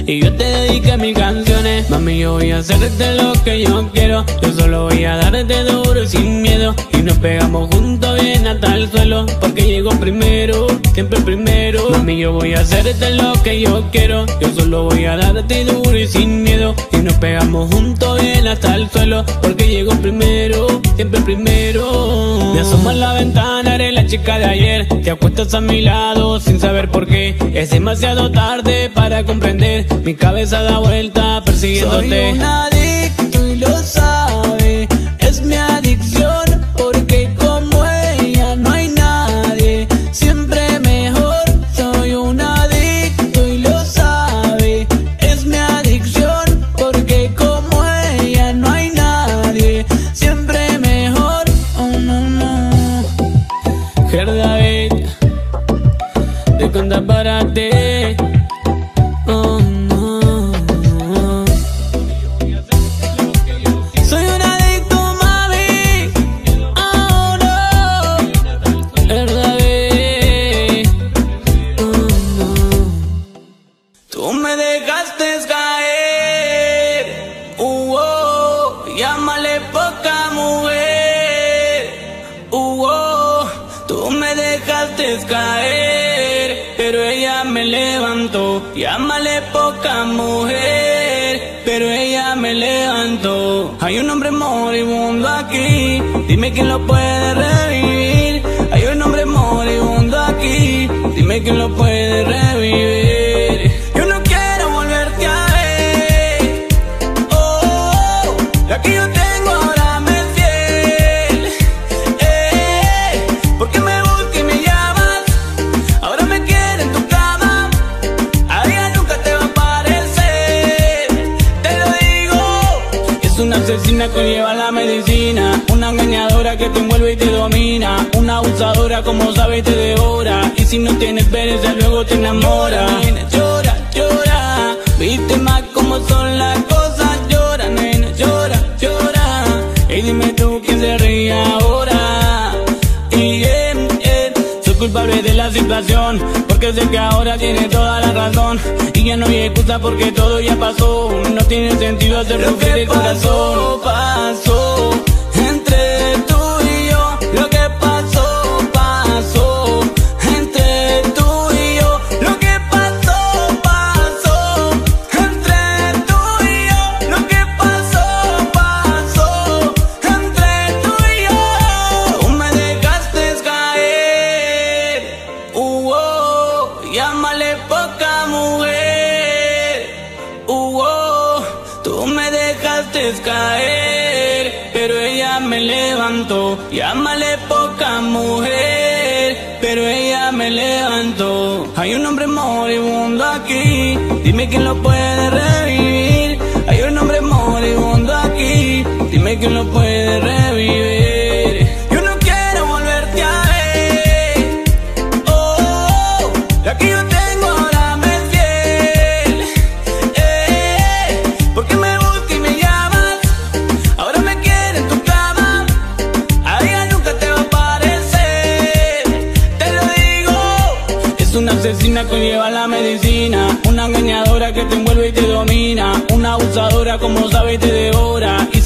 Y yo te dediqué mis canciones. Mami, yo voy a hacerte lo que yo quiero. Yo solo voy a darte duro y sin miedo. Y nos pegamos juntos bien hasta el suelo. Porque llego primero, siempre primero. Mami, yo voy a hacerte lo que yo quiero. Yo solo voy a darte duro y sin miedo. Y nos pegamos juntos bien hasta el suelo. Porque llego primero, siempre primero. Me asomo a la ventana, eres la chica de ayer. Te acuestas a mi lado sin saber por qué. Es demasiado tarde para comprender. Mi cabeza da vuelta persiguiéndote. Soy un adicto y lo sabe. Caer. Pero ella me levantó. Llámale poca mujer. Pero ella me levantó. Hay un hombre moribundo aquí. Dime quién lo puede revivir. Hay un hombre moribundo aquí. Dime quién lo puede revivir. Que lleva la medicina. Una engañadora que te envuelve y te domina. Una abusadora como sabe te devora. Y si no tienes experiencia luego te enamora. Nena, Llora, llora. Viste más cómo son las cosas. Llora, nena, llora, llora. Y dime tú quién se ríe ahora. Culpable de la situación Porque sé que ahora tiene toda la razón Y ya no hay excusa porque todo ya pasó. No tiene sentido hacer que de corazón. pasó ¿quién lo?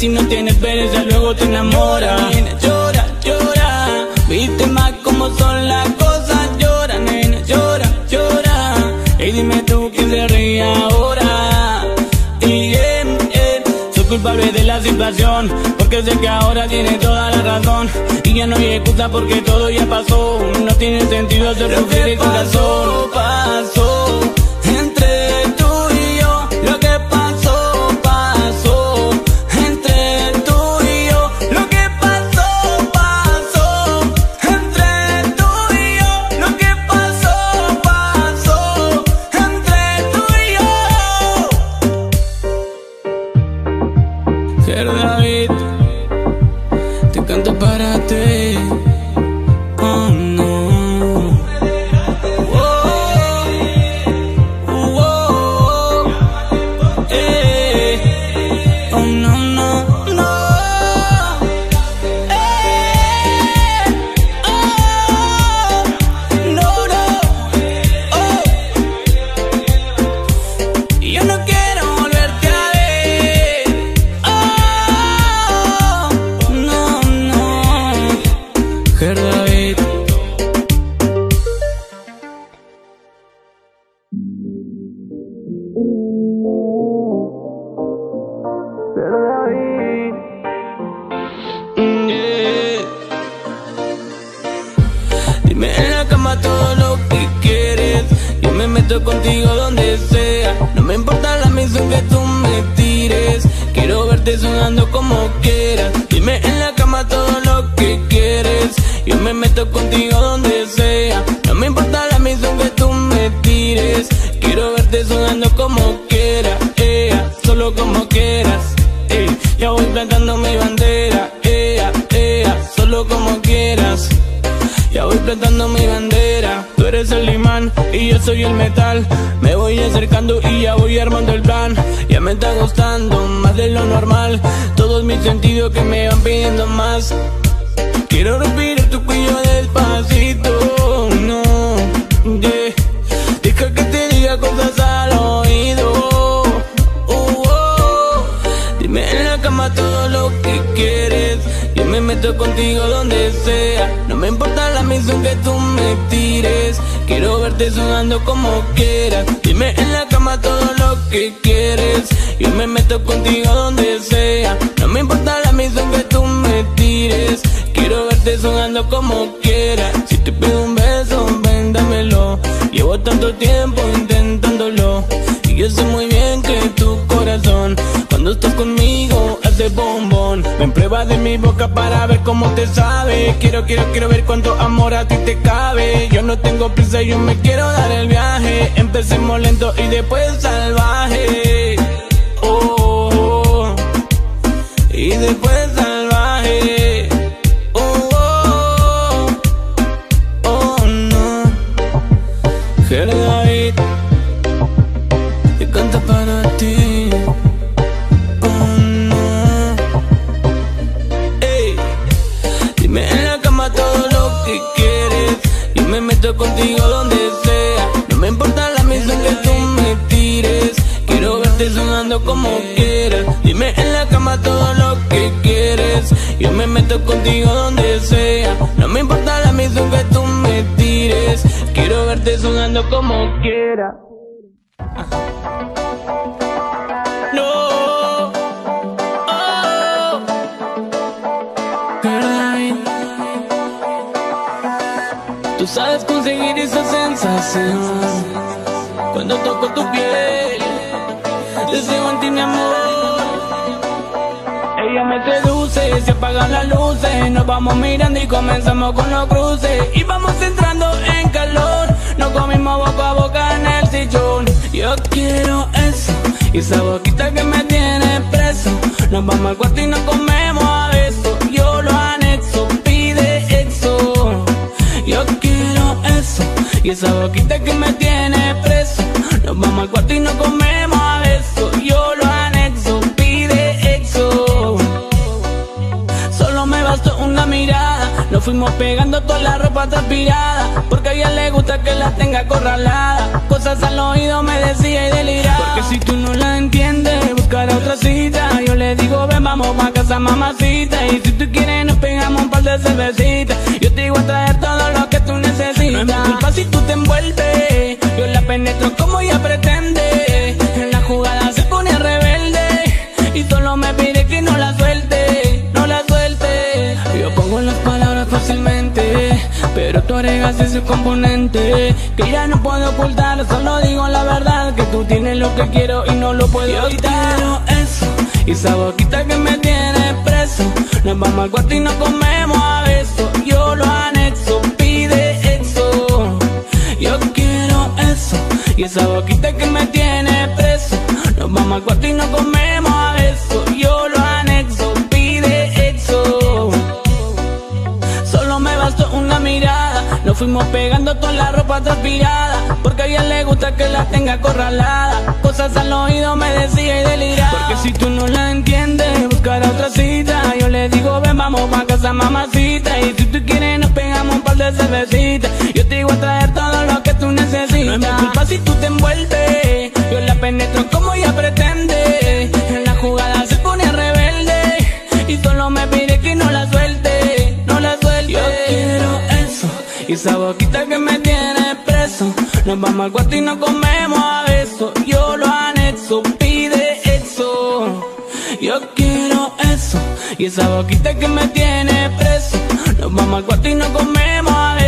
si no tienes pereza luego te enamora Nena, llora, llora. Viste más como son las cosas. Llora, nena, llora, llora. Y dime tú quién se ríe ahora. Y eh, eh, soy culpable de la situación Porque sé que ahora tiene toda la razón. Y ya no hay excusa porque todo ya pasó. No tiene sentido hacer sufrir el corazón. pasó. cómo te sabe. Quiero, quiero, quiero ver cuánto amor a ti te cabe. Yo no tengo prisa, yo me quiero dar el viaje. Empecemos lento y después salvaje. Oh, oh, oh. y después. meto contigo donde sea. No me importa la misión que tú me tires. Quiero verte sonando como quiera. No. Oh. Tú sabes conseguir esa sensación Cuando toco tu piel. Deseo en ti mi amor. Ella me quedó seduce, se apagan las luces. Nos vamos mirando y comenzamos con los cruces. Y vamos entrando en calor. Nos comimos boca a boca en el sillón. Yo quiero eso. Y esa boquita que me tiene preso. Nos vamos al cuarto y nos comemos a besos Yo lo anexo, pide exo Yo quiero eso. Y esa boquita que me tiene preso. Nos vamos al cuarto y nos comemos a besos Yo lo anexo, mirada. Nos fuimos pegando toda la ropa transpirada Porque a ella le gusta que la tenga acorralada. Cosas al oído me decía y deliraba. Porque si tú no la entiendes, buscar otra cita. Yo le digo, ven, vamos pa' casa, mamacita. Y si tú quieres, nos pegamos un par de cervecitas. Yo te digo a traer todo lo que tú necesitas No es mi si tú te envuelves. Yo la penetro como ella pretende. En la jugada se pone rebelde. Y solo me pide que no la suelte pongo las palabras fácilmente Pero tú agregas ese componente Que ya no puedo ocultar Solo digo la verdad Que tú tienes lo que quiero y no lo puedo evitar. Yo quiero eso Y esa boquita que me tiene preso Nos vamos al cuarto y nos comemos a besos Yo lo anexo, pide exo Yo quiero eso Y esa boquita que me tiene preso Nos vamos al cuarto y nos comemos a besos fuimos pegando toda la ropa transpirada Porque a ella le gusta que la tenga acorralada. Cosas al oído me decía y deliraba. Porque si tú no la entiendes, buscar otra cita. Yo le digo, ven, vamos pa' casa, mamacita. Y si tú quieres, nos pegamos un par de cervecitas. Yo te digo a traer todo lo que tú necesitas No es mi culpa si tú te envuelves Yo la penetro como ella pretende Boquita que me tiene preso. Nos vamos al cuarto y nos comemos a besos Yo lo anexo, pide exo Yo quiero eso. Y esa boquita que me tiene preso. Nos vamos al cuarto y nos comemos a besos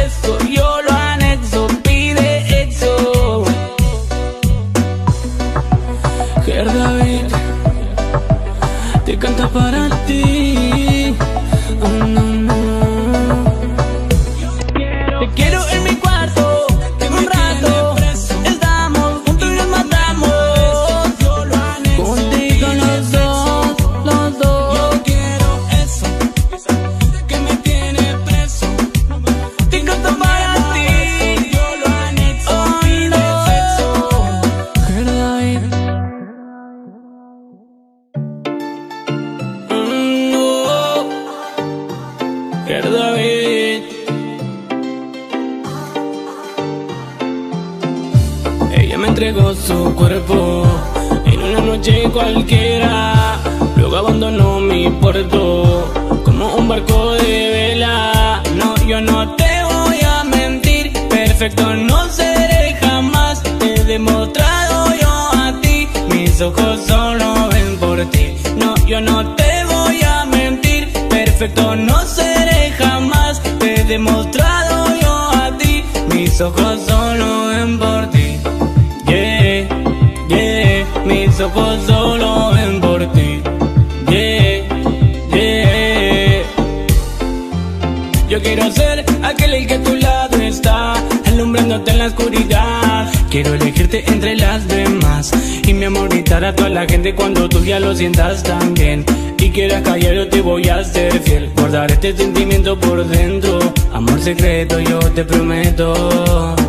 sientas también. Y quieras callar, yo te voy a ser fiel. Guardar este sentimiento por dentro, amor secreto, yo te prometo.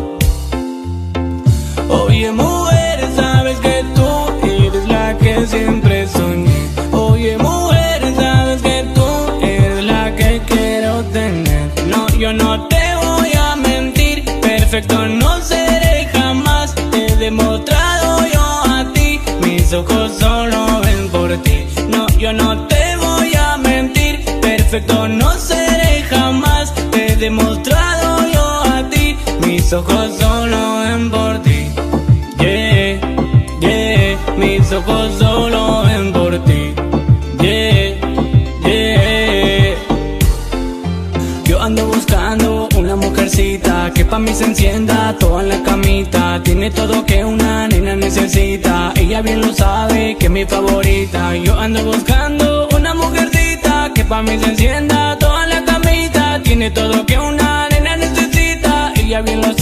Yo no te voy a mentir, perfecto no seré jamás. Te he demostrado yo a ti, mis ojos solo ven por ti. Yeah, yeah, mis ojos solo ven por ti. Yeah, yeah. Yo ando buscando una mujercita que pa' mí se encienda toda la camita. Tiene todo que una nena necesita. Ella bien lo sabe que es mi favorita. Yo ando buscando una mujercita pa' mí se encienda toda la camita. Tiene todo que una nena necesita. Ella bien lo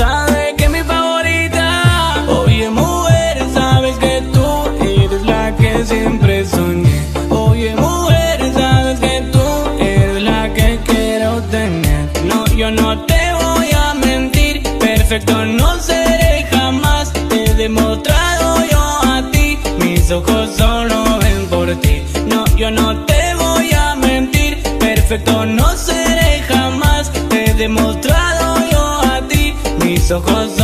No seré jamás. Te he demostrado yo a ti. Mis ojos solo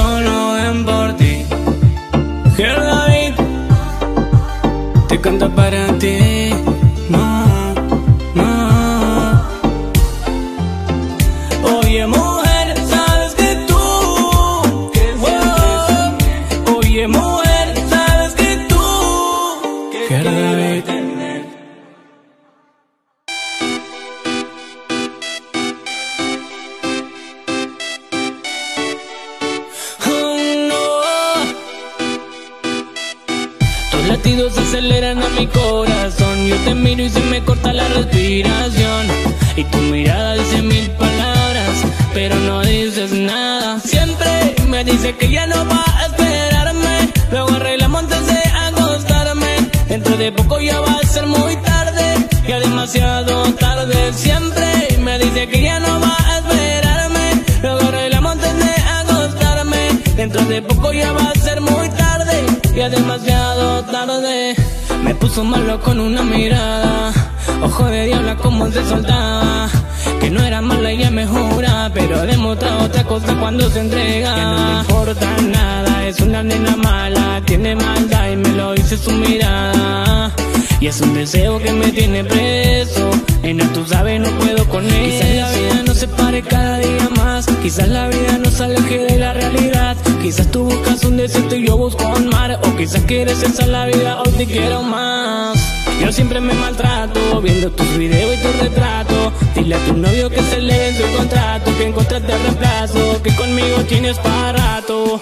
busco un mar. O quizás quieres esa la vida, hoy te quiero más. Yo siempre me maltrato viendo tus videos y tu retrato. Dile a tu novio que se lee su contrato. Que encontraste reemplazo, que conmigo tienes para rato.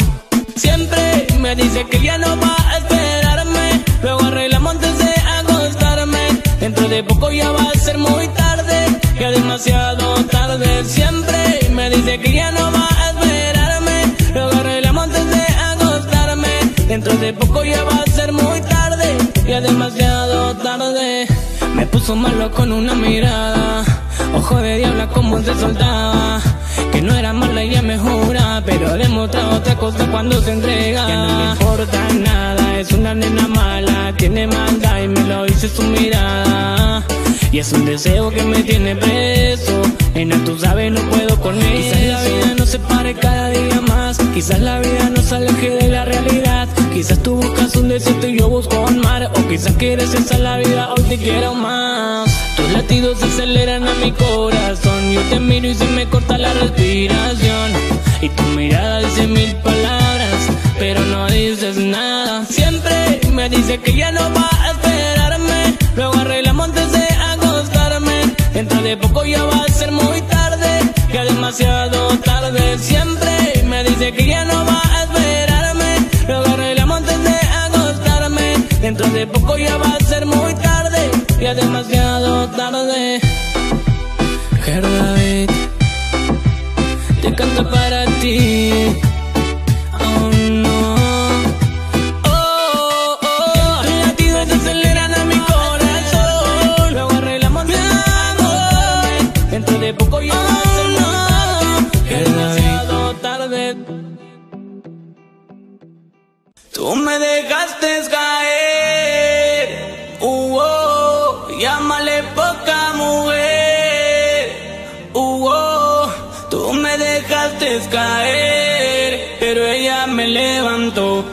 Siempre me dice que ya no va a esperarme. Luego arreglamos antes de acostarme. Dentro de poco ya va a ser muy tarde. Ya demasiado tarde. Siempre me dice que ya no Malo con una mirada. Ojo de diabla como se soltaba. Que no era mala, ella me jura. Pero demostró otra cosa cuando se entrega. Que no me importa nada, es una nena mala. Tiene maldad y me lo dice su mirada. Y es un deseo que me tiene preso. Nena, tú sabes, no puedo con eso. Quizás la vida no se pare cada día más. Quizás la vida nos aleje de la realidad. Quizás tú buscas un desierto y yo busco un mar. O quizás quieres esa la vida, hoy te quiero más. Tus latidos aceleran a mi corazón. Yo te miro y se me corta la respiración. Y tu mirada dice mil palabras, pero no dices nada. Siempre me dice que ya no va a esperarme. Luego arreglamos antes de acostarme. Dentro de poco ya va a ser muy tarde, ya demasiado Dentro de poco ya va a ser muy tarde, ya demasiado tarde.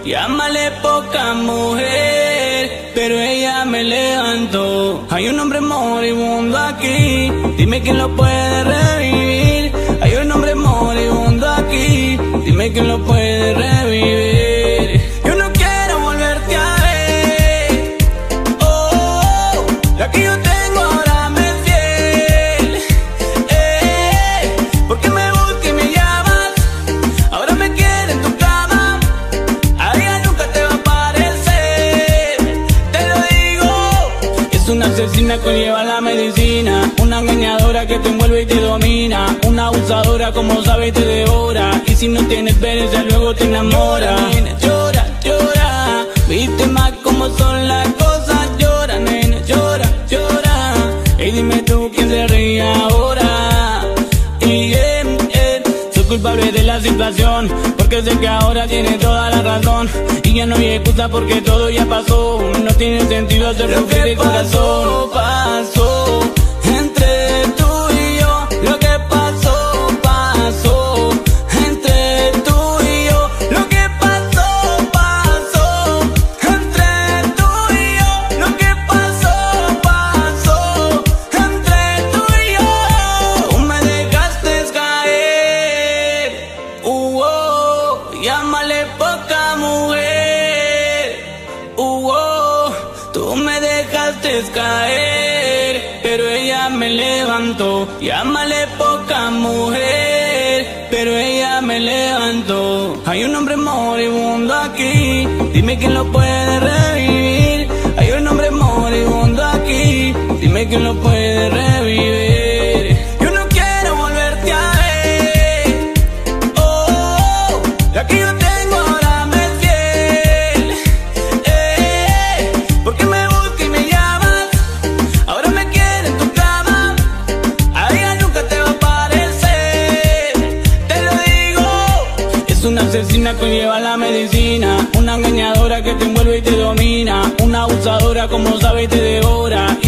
Llámale poca mujer, pero ella me levantó. Hay un hombre moribundo aquí, dime quién lo puede revivir. Hay un hombre moribundo aquí, dime quién lo puede revivir. Como sabe te devora. Y si no tienes experiencia luego te enamora. Nena, llora, llora. Viste más como son las cosas. Llora, nena, llora, llora. Y dime tú quién se ríe ahora. Y eh, eh, soy culpable de la situación Porque sé que ahora tiene toda la razón. Y ya no hay excusa porque todo ya pasó. No tiene sentido hacer sufrir el corazón. pasó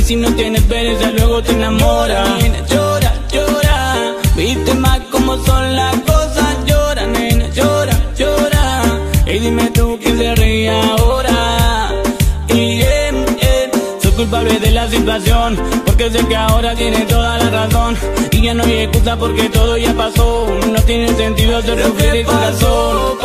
si no tienes experiencia luego te enamora. Nena, llora, llora. Viste más como son las cosas. Llora, nena, llora, llora. Y dime tú quién se ríe ahora. Y eh, eh, soy culpable de la situación Porque sé que ahora tiene toda la razón. Y ya no hay excusa porque todo ya pasó. No tiene sentido hacer sufrir el corazón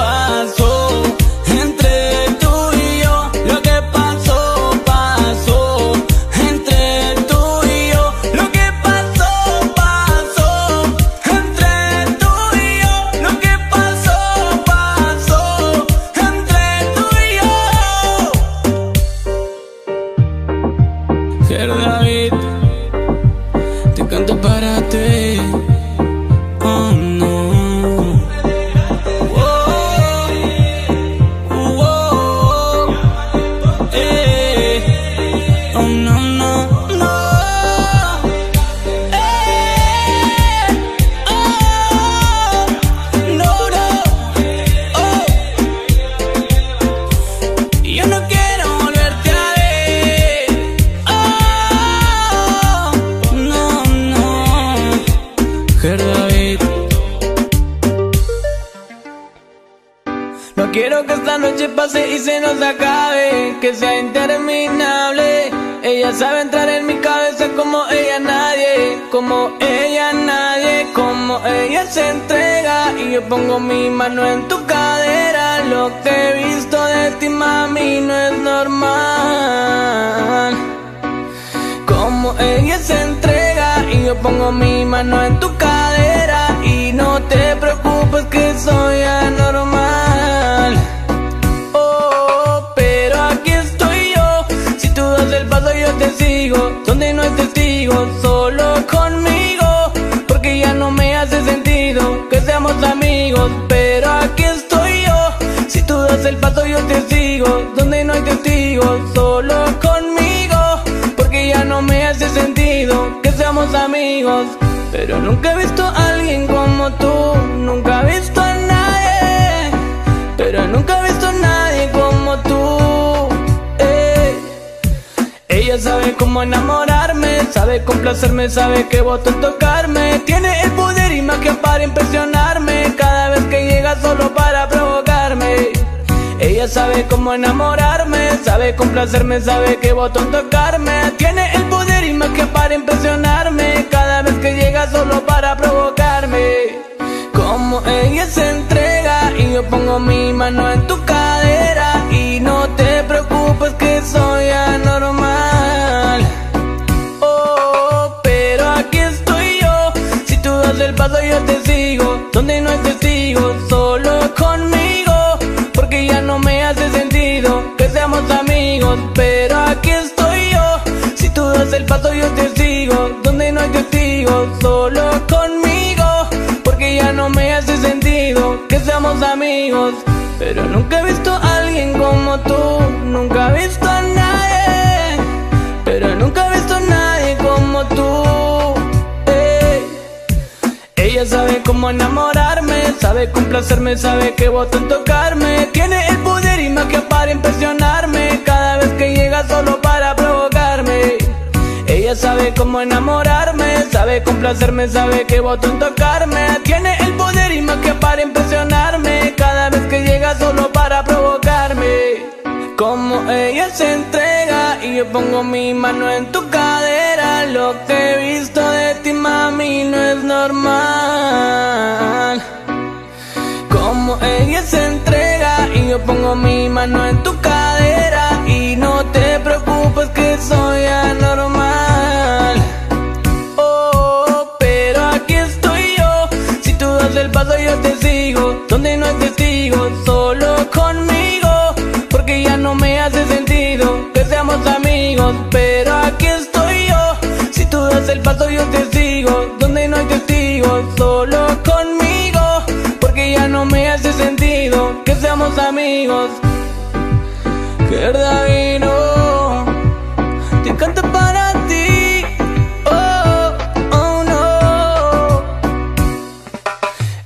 noche pase y se nos acabe, que sea interminable. Ella sabe entrar en mi cabeza como ella nadie, como ella nadie, como ella se entrega y yo pongo mi mano en tu cadera. Lo que he visto de ti, mami, no es normal. Como ella se entrega y yo pongo mi mano en tu cadera y no te preocupes que soy anormal. El paso yo te sigo. Donde no hay testigos, solo conmigo. Porque ya no me hace sentido que seamos amigos. Pero aquí estoy yo. Si tú das el paso yo te sigo. Donde no hay testigos, solo conmigo. Porque ya no me hace sentido que seamos amigos. Pero nunca he visto a alguien como tú. Nunca he visto a nadie. Pero nunca he visto sabe cómo enamorarme, sabe complacerme, sabe qué botón tocarme. Tiene el poder y magia para impresionarme. Cada vez que llega solo para provocarme. Ella sabe cómo enamorarme, sabe complacerme, sabe qué botón tocarme. Tiene el poder y magia para impresionarme. Cada vez que llega solo para provocarme. Como ella se entrega y yo pongo mi mano en tu cadera. Y no te preocupes que soy anormal. Paso yo te sigo. Donde no hay testigos, solo conmigo. Porque ya no me hace sentido que seamos amigos. Pero aquí estoy yo. Si tú das el paso yo te sigo. Donde no hay testigos, solo conmigo. Porque ya hace sentido que seamos amigos. Pero nunca he visto a alguien como tú, cómo enamorarme, sabe complacerme, sabe que botón tocarme. Tiene el poder y magia para impresionarme cada vez que llega solo para provocarme. Ella sabe cómo enamorarme, sabe complacerme, sabe que botón tocarme. Tiene el poder y magia para impresionarme cada vez que llega solo para provocarme. Como ella se entrega y yo pongo mi mano en tu Lo que he visto de ti, mami, no es normal. Como ella se entrega y yo pongo mi mano en tu cadera. Y no te preocupes que soy anormal. Oh, pero aquí estoy yo. Si tú das el paso, yo te sigo. Donde no hay das el paso, yo te sigo. Donde no hay testigos, solo conmigo. Porque ya no me hace sentido que seamos amigos. Verdad vino, te canto para ti. Oh, oh no.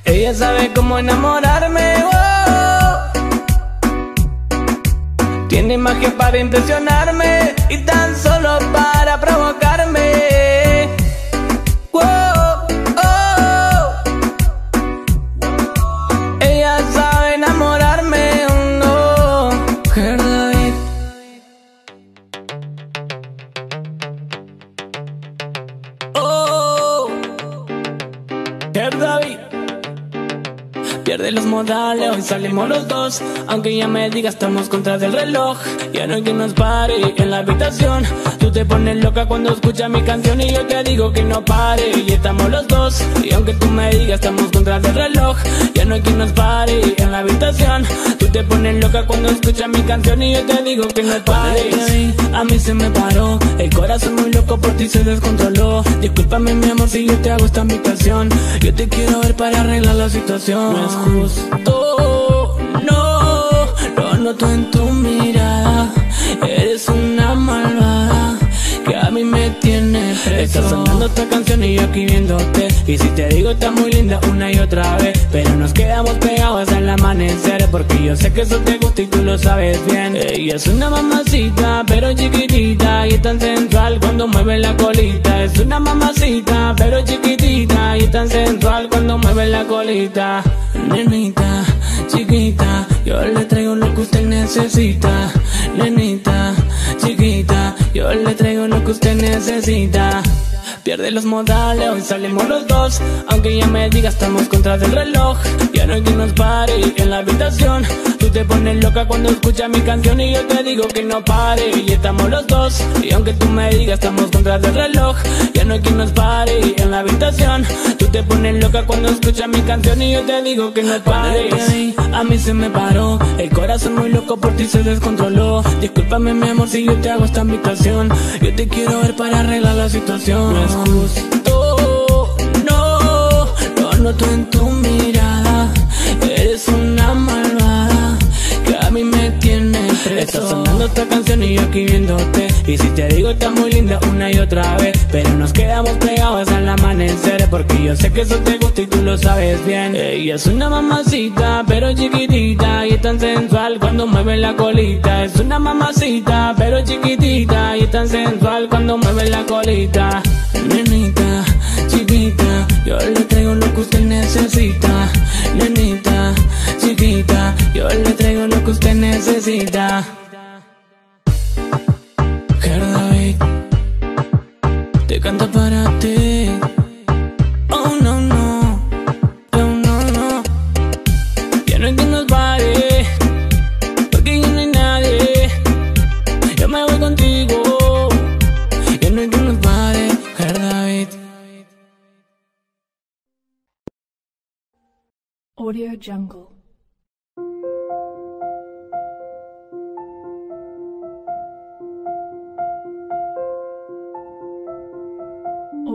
Ella sabe cómo enamorarme. oh. Tiene magia para impresionarme y tan solo para Modales, hoy salimos los dos. Aunque ya me digas estamos contra del reloj. Ya no hay quien nos pare en la habitación. Tú te pones loca cuando escuchas mi canción Y yo te digo que no pare. Y estamos los dos Y aunque tú me digas estamos contra del reloj. Ya no hay quien nos pare en la habitación. Tú te pones loca cuando escuchas mi canción Y yo te digo que no pare A mí se me paró El corazón muy loco por ti se descontroló. Discúlpame mi amor si yo te hago esta invitación. Yo te quiero ver para arreglar la situación. No es justo, no Lo noto en tu mirada Está sonando esta canción y yo aquí viéndote. Y si te digo está muy linda una y otra vez. Pero nos quedamos pegados hasta el amanecer Porque yo sé que eso te gusta y tú lo sabes bien. Ella es una mamacita pero chiquitita Y tan sensual cuando mueve la colita. Es una mamacita pero chiquitita Y tan sensual cuando mueve la colita. Nenita, chiquita Yo le traigo lo que usted necesita. Nenita, Yo le traigo lo que usted necesita Pierde los modales, hoy salimos los dos. Aunque ya me diga estamos contra del reloj. Ya no hay quien nos pare en la habitación. Tú te pones loca cuando escuchas mi canción Y yo te digo que no pare. Y estamos los dos Y aunque tú me digas estamos contra del reloj. Ya no hay quien nos pare en la habitación. Tú te pones loca cuando escuchas mi canción Y yo te digo que no pare A mí se me paró. El corazón muy loco por ti se descontroló. Discúlpame mi amor si yo te hago esta invitación. Yo te quiero ver para arreglar la situación justo, no Lo noto en tu mirada Está sonando esta canción y yo aquí viéndote. Y si te digo está muy linda una y otra vez. Pero nos quedamos pegados el amanecer Porque yo sé que eso te gusta y tú lo sabes bien. Ella es una mamacita pero chiquitita Y es tan sensual cuando mueve la colita. Es una mamacita pero chiquitita Y es tan sensual cuando mueve la colita. Nenita, chiquita Yo le traigo lo que usted necesita. Nenita, Yo le traigo lo que usted necesita. David Te canto para ti. Oh no no. Oh no no. Ya no hay quien nos pare Porque ya no hay nadie. Yo me voy contigo. Ya no hay quien nos pare David Audio Jungle.